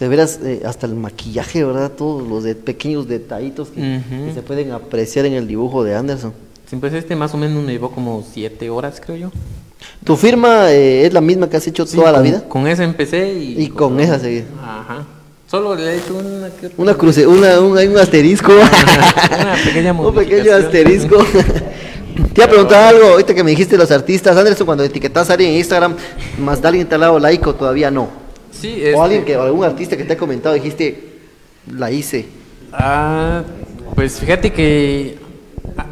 De veras, eh, hasta el maquillaje, ¿verdad? Todos los de- pequeños detallitos que, se pueden apreciar en el dibujo de Anderson. Sí, pues este más o menos me llevó como siete horas, creo yo. ¿Tu firma eh, es la misma que has hecho Sí, toda la con- vida? Con esa empecé y... Y con esa seguí. Ajá. Solo le he hecho una... Una cruce, una, un, hay un asterisco. Una pequeña un pequeño asterisco. Te iba a preguntar algo, ahorita que me dijiste los artistas, Anderson, cuando etiquetas a alguien en Instagram, más de alguien te ha dado like o todavía no. Sí, este- O alguien que, algún artista que te ha comentado, dijiste, la hice. Ah, pues fíjate que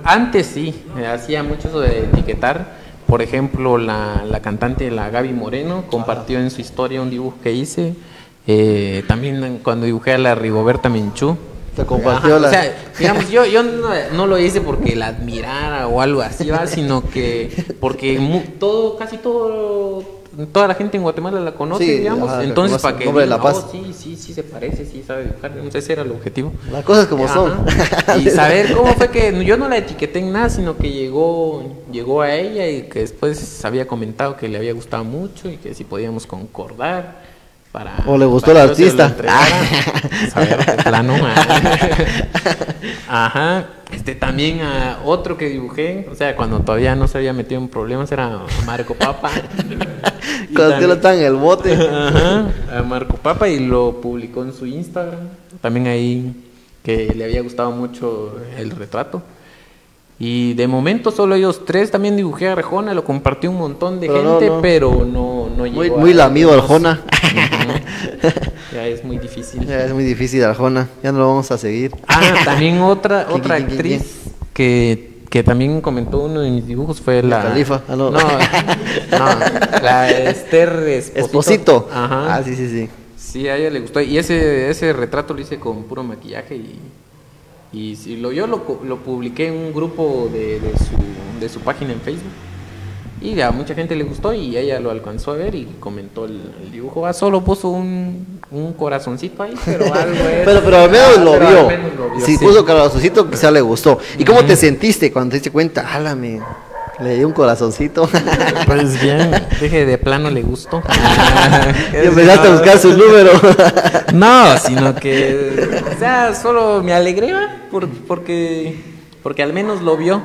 antes sí, hacía mucho eso de etiquetar. Por ejemplo, la, la cantante, la Gaby Moreno, compartió en su historia un dibujo que hice. Eh, también cuando dibujé a la Rigoberta Menchú. Te compartió Ajá, la... O sea, digamos, yo, yo no, no lo hice porque la admirara o algo así, ¿va? sino que porque todo, casi todo, toda la gente en Guatemala la conoce, Sí, digamos. Entonces, para que nombre de La Paz. "Oh, sí, sí, sí se parece, sí sabe dibujar. digamos, Ese era el objetivo. Las cosas como son. Y saber cómo fue que yo no la etiqueté en nada, sino que llegó llegó a ella y que después había comentado que le había gustado mucho y que si podíamos concordar para O le gustó el artista. plano. ah. Ajá. Este también a otro que dibujé, o sea, cuando todavía no se había metido en problemas era Marco Papa. Cuando te lo en el bote. Ajá, a Marco Papa y lo publicó en su Instagram. También ahí que le había gustado mucho el retrato. Y de momento solo ellos tres también dibujé a Arjona, lo compartió un montón de Pero gente, no. pero no, no llegó muy a- lamido Arjona. Ya es muy difícil. Ya es muy difícil, Arjona. Ya no lo vamos a seguir. Ah, también otra, ¿Quién, otra actriz que, que también comentó uno de mis dibujos fue la... Califa, ah, no. no, no, la Esther Esposito. Esposito. Ajá. Ah, sí, sí, sí. Sí, a ella le gustó. Y ese, ese retrato lo hice con puro maquillaje y, y sí, lo, yo lo, lo publiqué en un grupo de, de su, de su página en Facebook. Y a mucha gente le gustó y ella lo alcanzó a ver y comentó el, el dibujo. Ah, solo puso un, un corazoncito ahí, pero algo era. Pero, pero al menos lo pero vio. menos lo vio, si sí. puso corazoncito, quizá le gustó. ¿Y cómo te sentiste cuando te diste cuenta? Álame, le di un corazoncito. Pues bien, dije de plano le gustó. y empezaste a buscar su número. No, sino que, o sea, solo me alegré por, porque, porque al menos lo vio.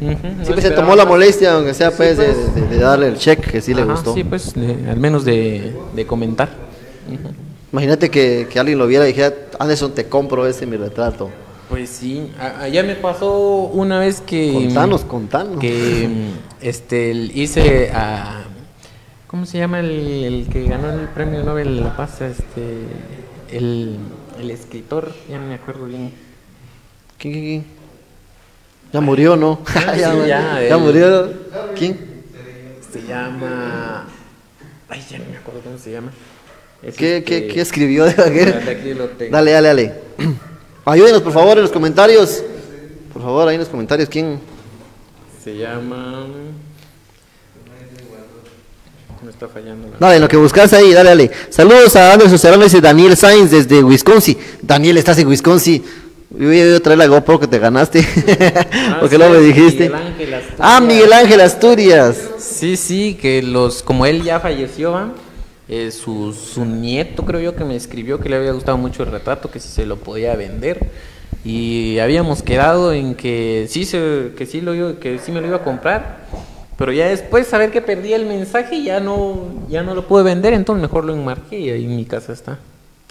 Ujú, no Siempre se esperaba tomó la molestia, aunque sea, Sí, pues, de- pues. de, de darle el check que sí le gustó. Sí, pues, de- al menos de, de comentar. Imagínate que, que alguien lo viera y dijera, Anderson, te compro ese mi retrato. Pues sí, a- allá me pasó una vez que... Contanos, contanos. Que este, hice a... ¿Cómo se llama el, el que ganó el premio Nobel de la Paz? Este, el, el escritor, ya no me acuerdo bien. ¿Quién, quién, quién? Ya murió, ¿no? Ya, ya, ya el- murió. ¿Quién? Se llama... Ay, ya no me acuerdo cómo se llama. Es ¿Qué, este- qué, qué escribió de tengo. Dale, dale, dale. Ayúdenos, por favor, en los comentarios. Por favor, ahí en los comentarios, ¿quién? Se llama... Me está fallando la... Dale, en lo que buscas ahí, dale, dale. Saludos a Anderson Serrano, dice Daniel Sainz desde Wisconsin. Daniel, estás en Wisconsin. Yo iba a traer la GoPro que te ganaste. Porque sí, no me dijiste. Miguel Ángel Asturias. Ah, Miguel Ángel Asturias. Sí, sí, que los, como él ya falleció, ¿va? Eh, su, su nieto creo yo que me escribió que le había gustado mucho el retrato, que si se lo podía vender. Y habíamos quedado en que sí, se, que sí, lo, que sí me lo iba a comprar. Pero ya después, saber que perdí el mensaje, ya no, ya no lo pude vender, entonces mejor lo enmarqué y ahí en mi casa está.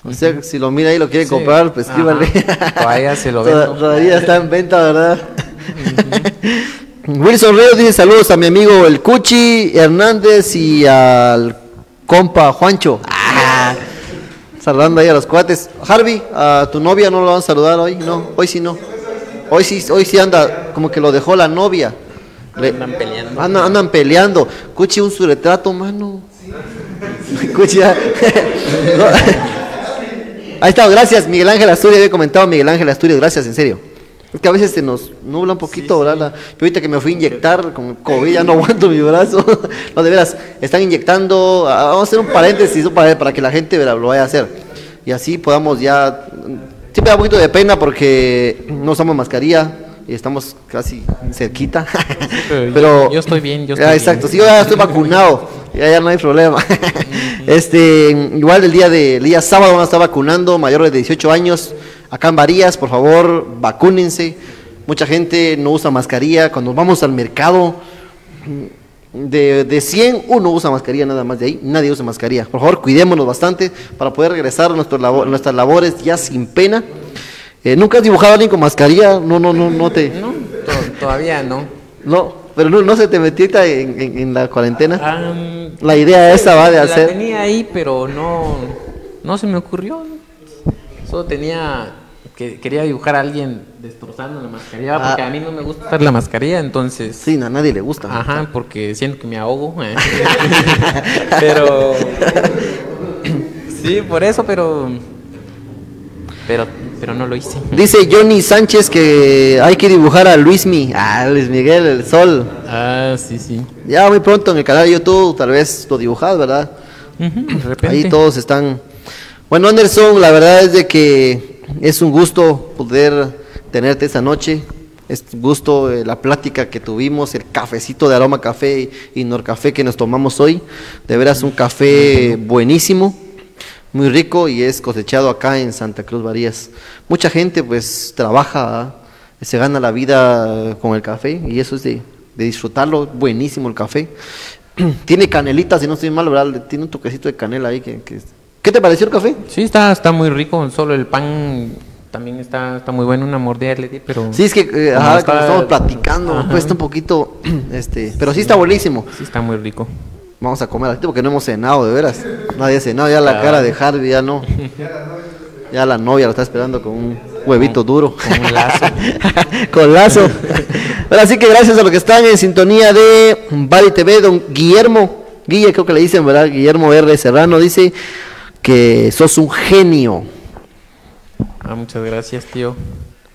O sea, si lo mira y lo quiere Sí. comprar, pues escríbanle. Ajá. Todavía se lo vendo. Todavía está en venta, ¿verdad? Wilson Ríos dice saludos a mi amigo el Cuchi Hernández y al compa Juancho. Ah, saludando ahí a los cuates. Harvey, a tu novia no lo van a saludar hoy, no, hoy sí no. Hoy sí, hoy sí anda, como que lo dejó la novia. Le- Andan peleando. Andan, andan peleando. Cuchi, un su retrato, mano. Cuchi, ya. No. Ahí está, gracias, Miguel Ángel Asturias. Había comentado Miguel Ángel Asturias, gracias, en serio. Es que a veces se nos nubla un poquito, ¿verdad? La- Yo ahorita que me fui a inyectar con COVID ya no aguanto mi brazo. No, de veras, están inyectando. ah, Vamos a hacer un paréntesis para, que la gente ¿verdad? lo vaya a hacer. Y así podamos ya. Siempre da un poquito de pena porque no usamos mascarilla y estamos casi cerquita. pero yo- Pero, yo estoy bien, yo estoy exacto, sí, yo ya estoy vacunado, ya, ya no hay problema. este, igual el día de el día sábado van a estar vacunando mayores de 18 años acá en Varías, por favor, vacúnense. Mucha gente no usa mascarilla cuando vamos al mercado. De, de 100, uno usa mascarilla nada más de ahí, nadie usa mascarilla. Por favor, cuidémonos bastante para poder regresar a nuestro nuestras labores ya sin pena. Eh, ¿Nunca has dibujado a alguien con mascarilla? No, no, no, no te... No, to- todavía no. No, pero no, no se te metió ahorita en, en- en la cuarentena. Am, La idea esa va de la hacer. tenía ahí, pero no, no se me ocurrió. Solo tenía que quería dibujar a alguien destrozando la mascarilla, porque Ah. a mí no me gusta usar la mascarilla, entonces. Sí, a nadie le gusta. Ajá, porque siento que me ahogo. eh. pero sí, por eso, pero pero pero no lo hice. Dice Johnny Sánchez que hay que dibujar a Luismi, a Luis Miguel, el sol. Ah, sí, sí. Ya muy pronto en el canal de YouTube, tal vez lo dibujás, ¿verdad? De repente. Ahí todos están. Bueno, Anderson, la verdad es de que es un gusto poder tenerte esta noche. Es un gusto eh, la plática que tuvimos, el cafecito de aroma café y Norcafé que nos tomamos hoy. De veras un café buenísimo, muy rico y es cosechado acá en Santa Cruz Varías. Mucha gente pues trabaja, ¿verdad? se gana la vida con el café y eso es de, disfrutarlo, buenísimo el café. Tiene canelita, si no estoy mal, ¿verdad? Tiene un toquecito de canela ahí. Que- ¿Qué te pareció el café? Sí, está, está muy rico, solo el pan también está, está muy bueno, una mordida le di, pero... Sí, es que eh, ajá, está- estamos platicando, Ajá. cuesta un poquito, este, pero sí está buenísimo. Sí, está muy rico. Vamos a comer aquí porque no hemos cenado, de veras. Nadie ha cenado, ya la cara de Harvey ya no. Ya la novia lo está esperando con un huevito duro. Con un lazo. con lazo. Pero así que gracias a los que están en sintonía de Bari TV, don Guillermo, Guille creo que le dicen, ¿verdad? Guillermo R. Serrano dice que sos un genio. Ah, muchas gracias, tío.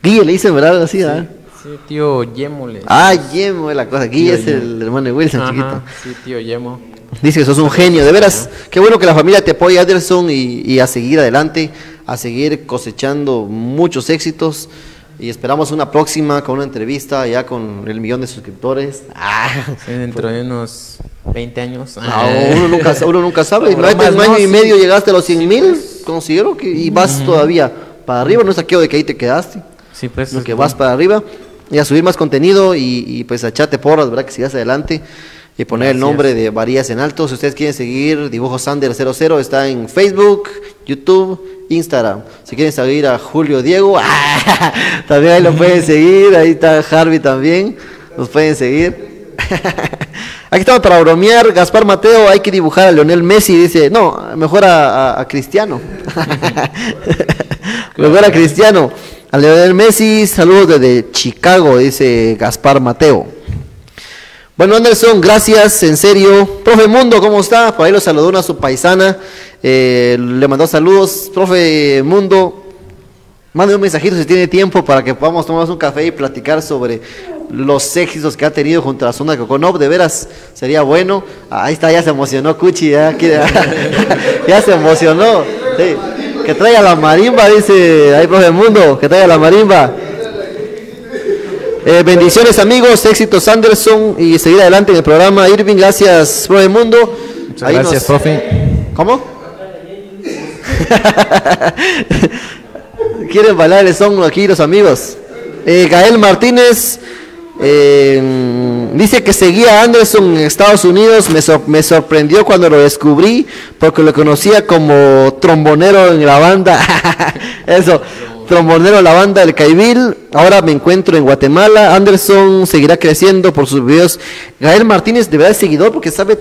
Guille le dicen, ¿verdad? Así, ¿verdad? Sí, tío Yemo. le- Ah, Yemo es la cosa. Guille Tío es el hermano de Wilson, Ajá, chiquito. Sí, tío Yemo. Dice que sos un genio, de veras. Qué bueno que la familia te apoye, Anderson, y, y a seguir adelante, a seguir cosechando muchos éxitos. Y esperamos una próxima con una entrevista ya con el millón de suscriptores. Ah, Sí, dentro de unos 20 años. no, uno, nunca, uno nunca sabe. No, bromas, un año y medio llegaste a los 100 mil, considero que y vas todavía para arriba. No es aquello de que ahí te quedaste, Sí, pues. sino es que vas para arriba y a subir más contenido y, y, pues a echarte porras, ¿verdad? Que sigas adelante y poner el nombre de Varías en alto. Si ustedes quieren seguir Dibujo Sander 00, está en Facebook, YouTube, Instagram. Si quieren seguir a Julio Diego, también ahí lo pueden seguir. Ahí está Harvey también, los pueden seguir. Aquí estamos para bromear. Gaspar Mateo, hay que dibujar a Leonel Messi. Dice, no, mejor a, a- a Cristiano. mejor a Cristiano. A Leonel Messi, saludos desde Chicago, dice Gaspar Mateo. Bueno, Anderson, gracias, en serio. Profe Mundo, ¿cómo está? Por ahí lo saludó una su paisana. eh, le mandó saludos. Profe Mundo, mande un mensajito si tiene tiempo para que podamos tomarnos un café y platicar sobre los éxitos que ha tenido junto a la zona de Coconop. De veras, sería bueno. Ahí está, ya se emocionó Cuchi, ya, quiere- ya se emocionó. Sí. Que traiga la marimba, dice ahí, profe Mundo, que traiga la marimba. Eh, bendiciones amigos, éxitos Anderson y seguir adelante en el programa. Irving, gracias, profe Mundo. Muchas Ahí gracias, nos- profe. ¿Cómo? Quieren bailar el son aquí los amigos. Eh, Gael Martínez eh, dice que seguía a Anderson en Estados Unidos. Me, me sorprendió cuando lo descubrí porque lo conocía como trombonero en la banda. Eso, trombonero en la banda del Caibil. Ahora me encuentro en Guatemala. Anderson seguirá creciendo por sus videos. Gael Martínez de verdad es seguidor porque sabe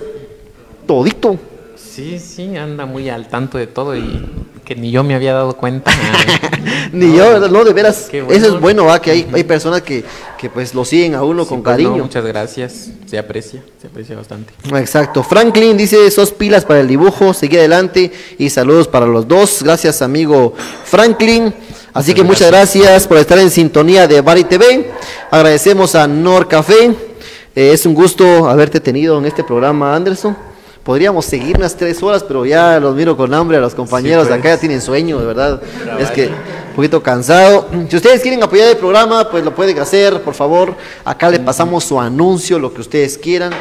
todito. Sí, sí, anda muy al tanto de todo y que ni yo me había dado cuenta. Ni yo, ¿verdad? no, de veras, bueno. eso es bueno, ¿va? que hay, hay personas que, que pues lo siguen a uno Sí, con pues, no, cariño. muchas gracias. Se aprecia, se aprecia bastante. Exacto. Franklin dice, sos pilas para el dibujo, seguí adelante y saludos para los dos. Gracias, amigo Franklin. Así que muchas gracias por estar en sintonía de Bari TV. Agradecemos a Nor Café. Eh, es un gusto haberte tenido en este programa, Anderson. Podríamos seguir unas tres horas, pero ya los miro con hambre a los compañeros de pues. acá, ya tienen sueño, de verdad. Es que un poquito cansado. Si ustedes quieren apoyar el programa, pues lo pueden hacer, por favor. Acá le pasamos su anuncio, lo que ustedes quieran.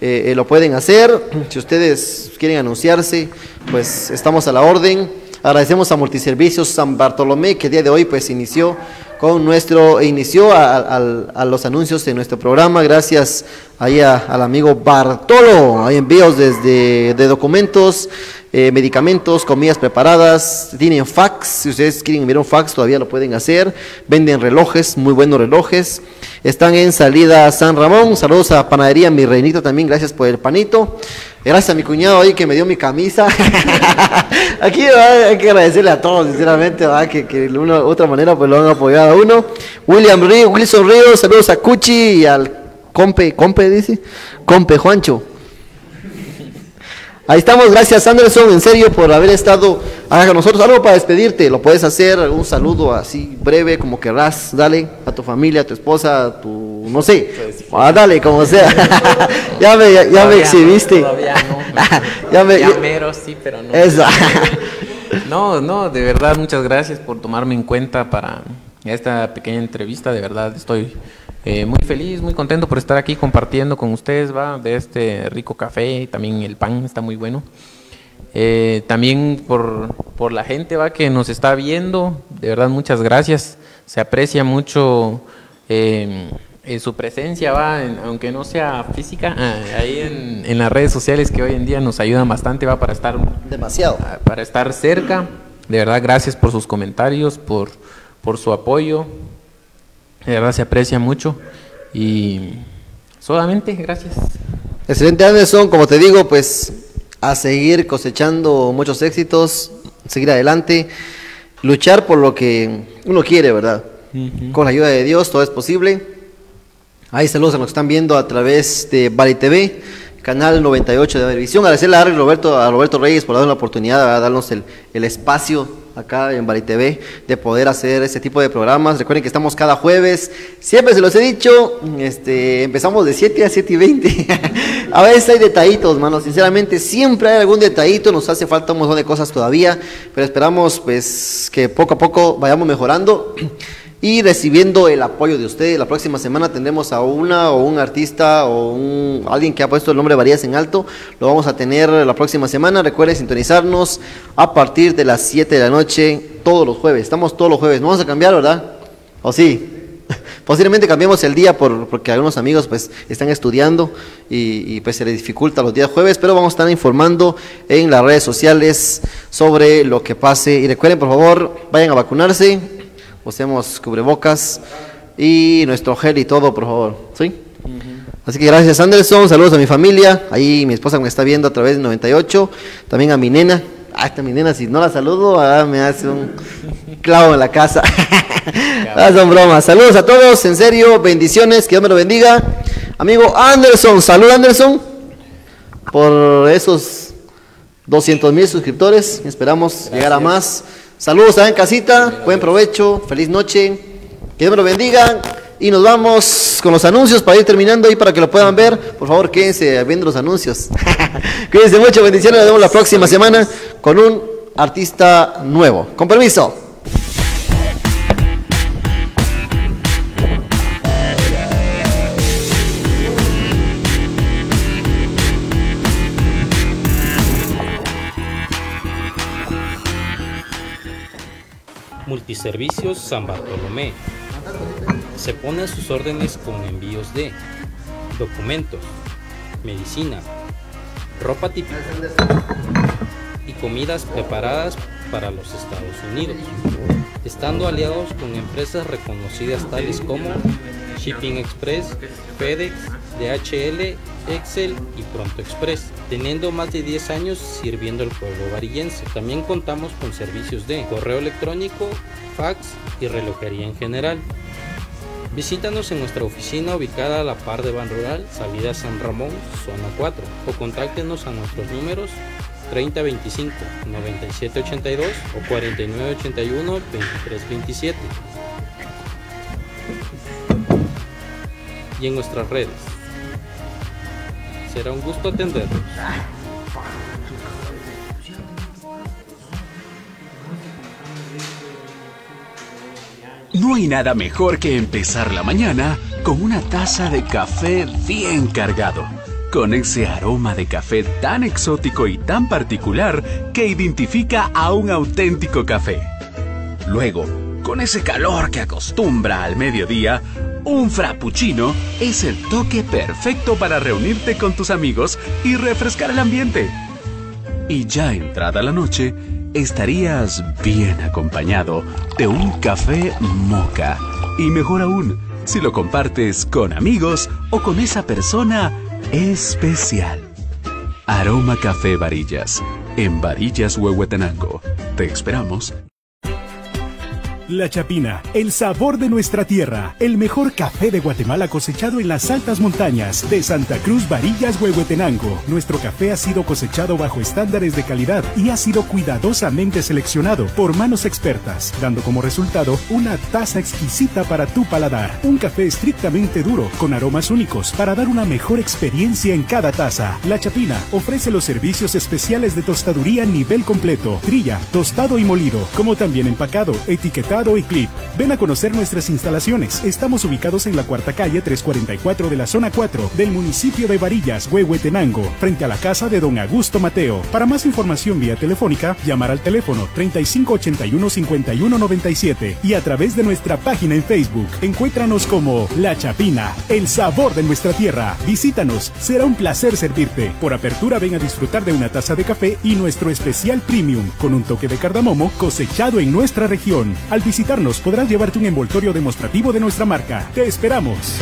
eh, eh, lo pueden hacer. Si ustedes quieren anunciarse, pues estamos a la orden. Agradecemos a Multiservicios San Bartolomé, que el día de hoy pues inició con nuestro, inició a, los anuncios de nuestro programa. Gracias ahí al amigo Bartolo. Hay envíos desde de documentos, eh, medicamentos, comidas preparadas. Tienen fax. Si ustedes quieren enviar un fax, todavía lo pueden hacer. Venden relojes, muy buenos relojes. Están en salida San Ramón. Saludos a Panadería Mi Reinito también. Gracias por el panito. Gracias a mi cuñado ahí que me dio mi camisa. Aquí hay que agradecerle a todos, sinceramente, que, que de una u otra manera pues lo han apoyado a uno. William Ríos, Wilson Ríos, saludos a Cuchi y al Compe, Compe dice, Compe Juancho. Ahí estamos, gracias Anderson, en serio, por haber estado acá con nosotros. Algo para despedirte, lo puedes hacer, un saludo así breve, como querrás, dale a tu familia, a tu esposa, a tu, no sé, ah, dale, como sea. ya me, ya, ya me Todavía no, exhibiste. Todavía no. Ya me- Ya mero, sí, pero no. Eso. No, no, de verdad, muchas gracias por tomarme en cuenta para esta pequeña entrevista. De verdad, estoy eh, muy feliz, muy contento por estar aquí compartiendo con ustedes, va, de este rico café. También el pan está muy bueno. Eh, también por, por la gente, va, que nos está viendo. De verdad, muchas gracias. Se aprecia mucho eh, eh, su presencia, va, en- aunque no sea física, ah, ahí en, en las redes sociales que hoy en día nos ayudan bastante, va, para estar Demasiado. ah, para estar cerca. De verdad, gracias por sus comentarios, por, por su apoyo. De verdad se aprecia mucho. Y solamente gracias. Excelente Anderson, como te digo, pues a seguir cosechando muchos éxitos, seguir adelante, luchar por lo que uno quiere, ¿verdad? Con la ayuda de Dios todo es posible. Ahí saludos a los que están viendo a través de Bali TV, canal 98 de televisión. Agradecerle a Roberto, a Roberto Reyes por darnos la oportunidad de darnos el, el espacio acá en Bali TV de poder hacer ese tipo de programas. Recuerden que estamos cada jueves, siempre se los he dicho, este, empezamos de 7 a 7 y 20. a veces hay detallitos, mano, sinceramente siempre hay algún detallito, nos hace falta un montón de cosas todavía, pero esperamos pues que poco a poco vayamos mejorando y recibiendo el apoyo de ustedes. La próxima semana tendremos a una o un artista o un, alguien que ha puesto el nombre Varías en alto. Lo vamos a tener la próxima semana. Recuerden sintonizarnos a partir de las 7 de la noche todos los jueves. Estamos todos los jueves. No vamos a cambiar, ¿verdad? ¿O sí? Posiblemente cambiemos el día por, porque algunos amigos pues están estudiando y, y, pues se les dificulta los días jueves, pero vamos a estar informando en las redes sociales sobre lo que pase. Y recuerden, por favor, vayan a vacunarse usemos cubrebocas y nuestro gel y todo, por favor. ¿Sí? Así que gracias Anderson, saludos a mi familia, ahí mi esposa me está viendo a través de 98, también a mi nena, ah, esta mi nena, si no la saludo, ah, me hace un clavo en la casa. ah, son bromas. Saludos a todos, en serio, bendiciones, que Dios me lo bendiga. Amigo Anderson, salud Anderson, por esos 200 mil suscriptores, esperamos llegar a más. Saludos a en casita, buen provecho, feliz noche, que Dios me lo bendiga y nos vamos con los anuncios para ir terminando y para que lo puedan ver. Por favor, quédense viendo los anuncios. Cuídense mucho, bendiciones, nos vemos la próxima semana con un artista nuevo. Con permiso. Multiservicios San Bartolomé. Se pone a sus órdenes con envíos de documentos, medicina, ropa típica y comidas preparadas para los Estados Unidos, estando aliados con empresas reconocidas tales como Shipping Express, FedEx, DHL, Excel y Pronto Express, teniendo más de 10 años sirviendo el pueblo varillense. También contamos con servicios de correo electrónico, fax y relojería en general. Visítanos en nuestra oficina ubicada a la par de Ban Rural, salida San Ramón, zona 4, o contáctenos a nuestros números 3025 9782 o 4981 2327 y en nuestras redes. Será un gusto atenderlos. No hay nada mejor que empezar la mañana con una taza de café bien cargado, con ese aroma de café tan exótico y tan particular que identifica a un auténtico café. Luego, con ese calor que acostumbra al mediodía, un frappuccino es el toque perfecto para reunirte con tus amigos y refrescar el ambiente. Y ya entrada la noche, estarías bien acompañado de un café moca. Y mejor aún, si lo compartes con amigos o con esa persona especial. Aroma Café Varillas, en Varillas Huehuetenango. Te esperamos. La Chapina, el sabor de nuestra tierra, el mejor café de Guatemala cosechado en las altas montañas de Santa Cruz, Varillas, Huehuetenango. Nuestro café ha sido cosechado bajo estándares de calidad y ha sido cuidadosamente seleccionado por manos expertas, dando como resultado una taza exquisita para tu paladar. Un café estrictamente duro, con aromas únicos, para dar una mejor experiencia en cada taza. La Chapina ofrece los servicios especiales de tostaduría a nivel completo, trilla, tostado y molido, como también empacado, etiquetado y clip. Ven a conocer nuestras instalaciones. Estamos ubicados en la cuarta calle 344 de la zona 4 del municipio de Varillas, Huehuetenango, frente a la casa de don Augusto Mateo. Para más información vía telefónica, llamar al teléfono 3581-5197 y a través de nuestra página en Facebook. Encuéntranos como La Chapina, el sabor de nuestra tierra. Visítanos, será un placer servirte. Por apertura ven a disfrutar de una taza de café y nuestro especial premium con un toque de cardamomo cosechado en nuestra región. Al visitarnos podrás llevarte un envoltorio demostrativo de nuestra marca. Te esperamos.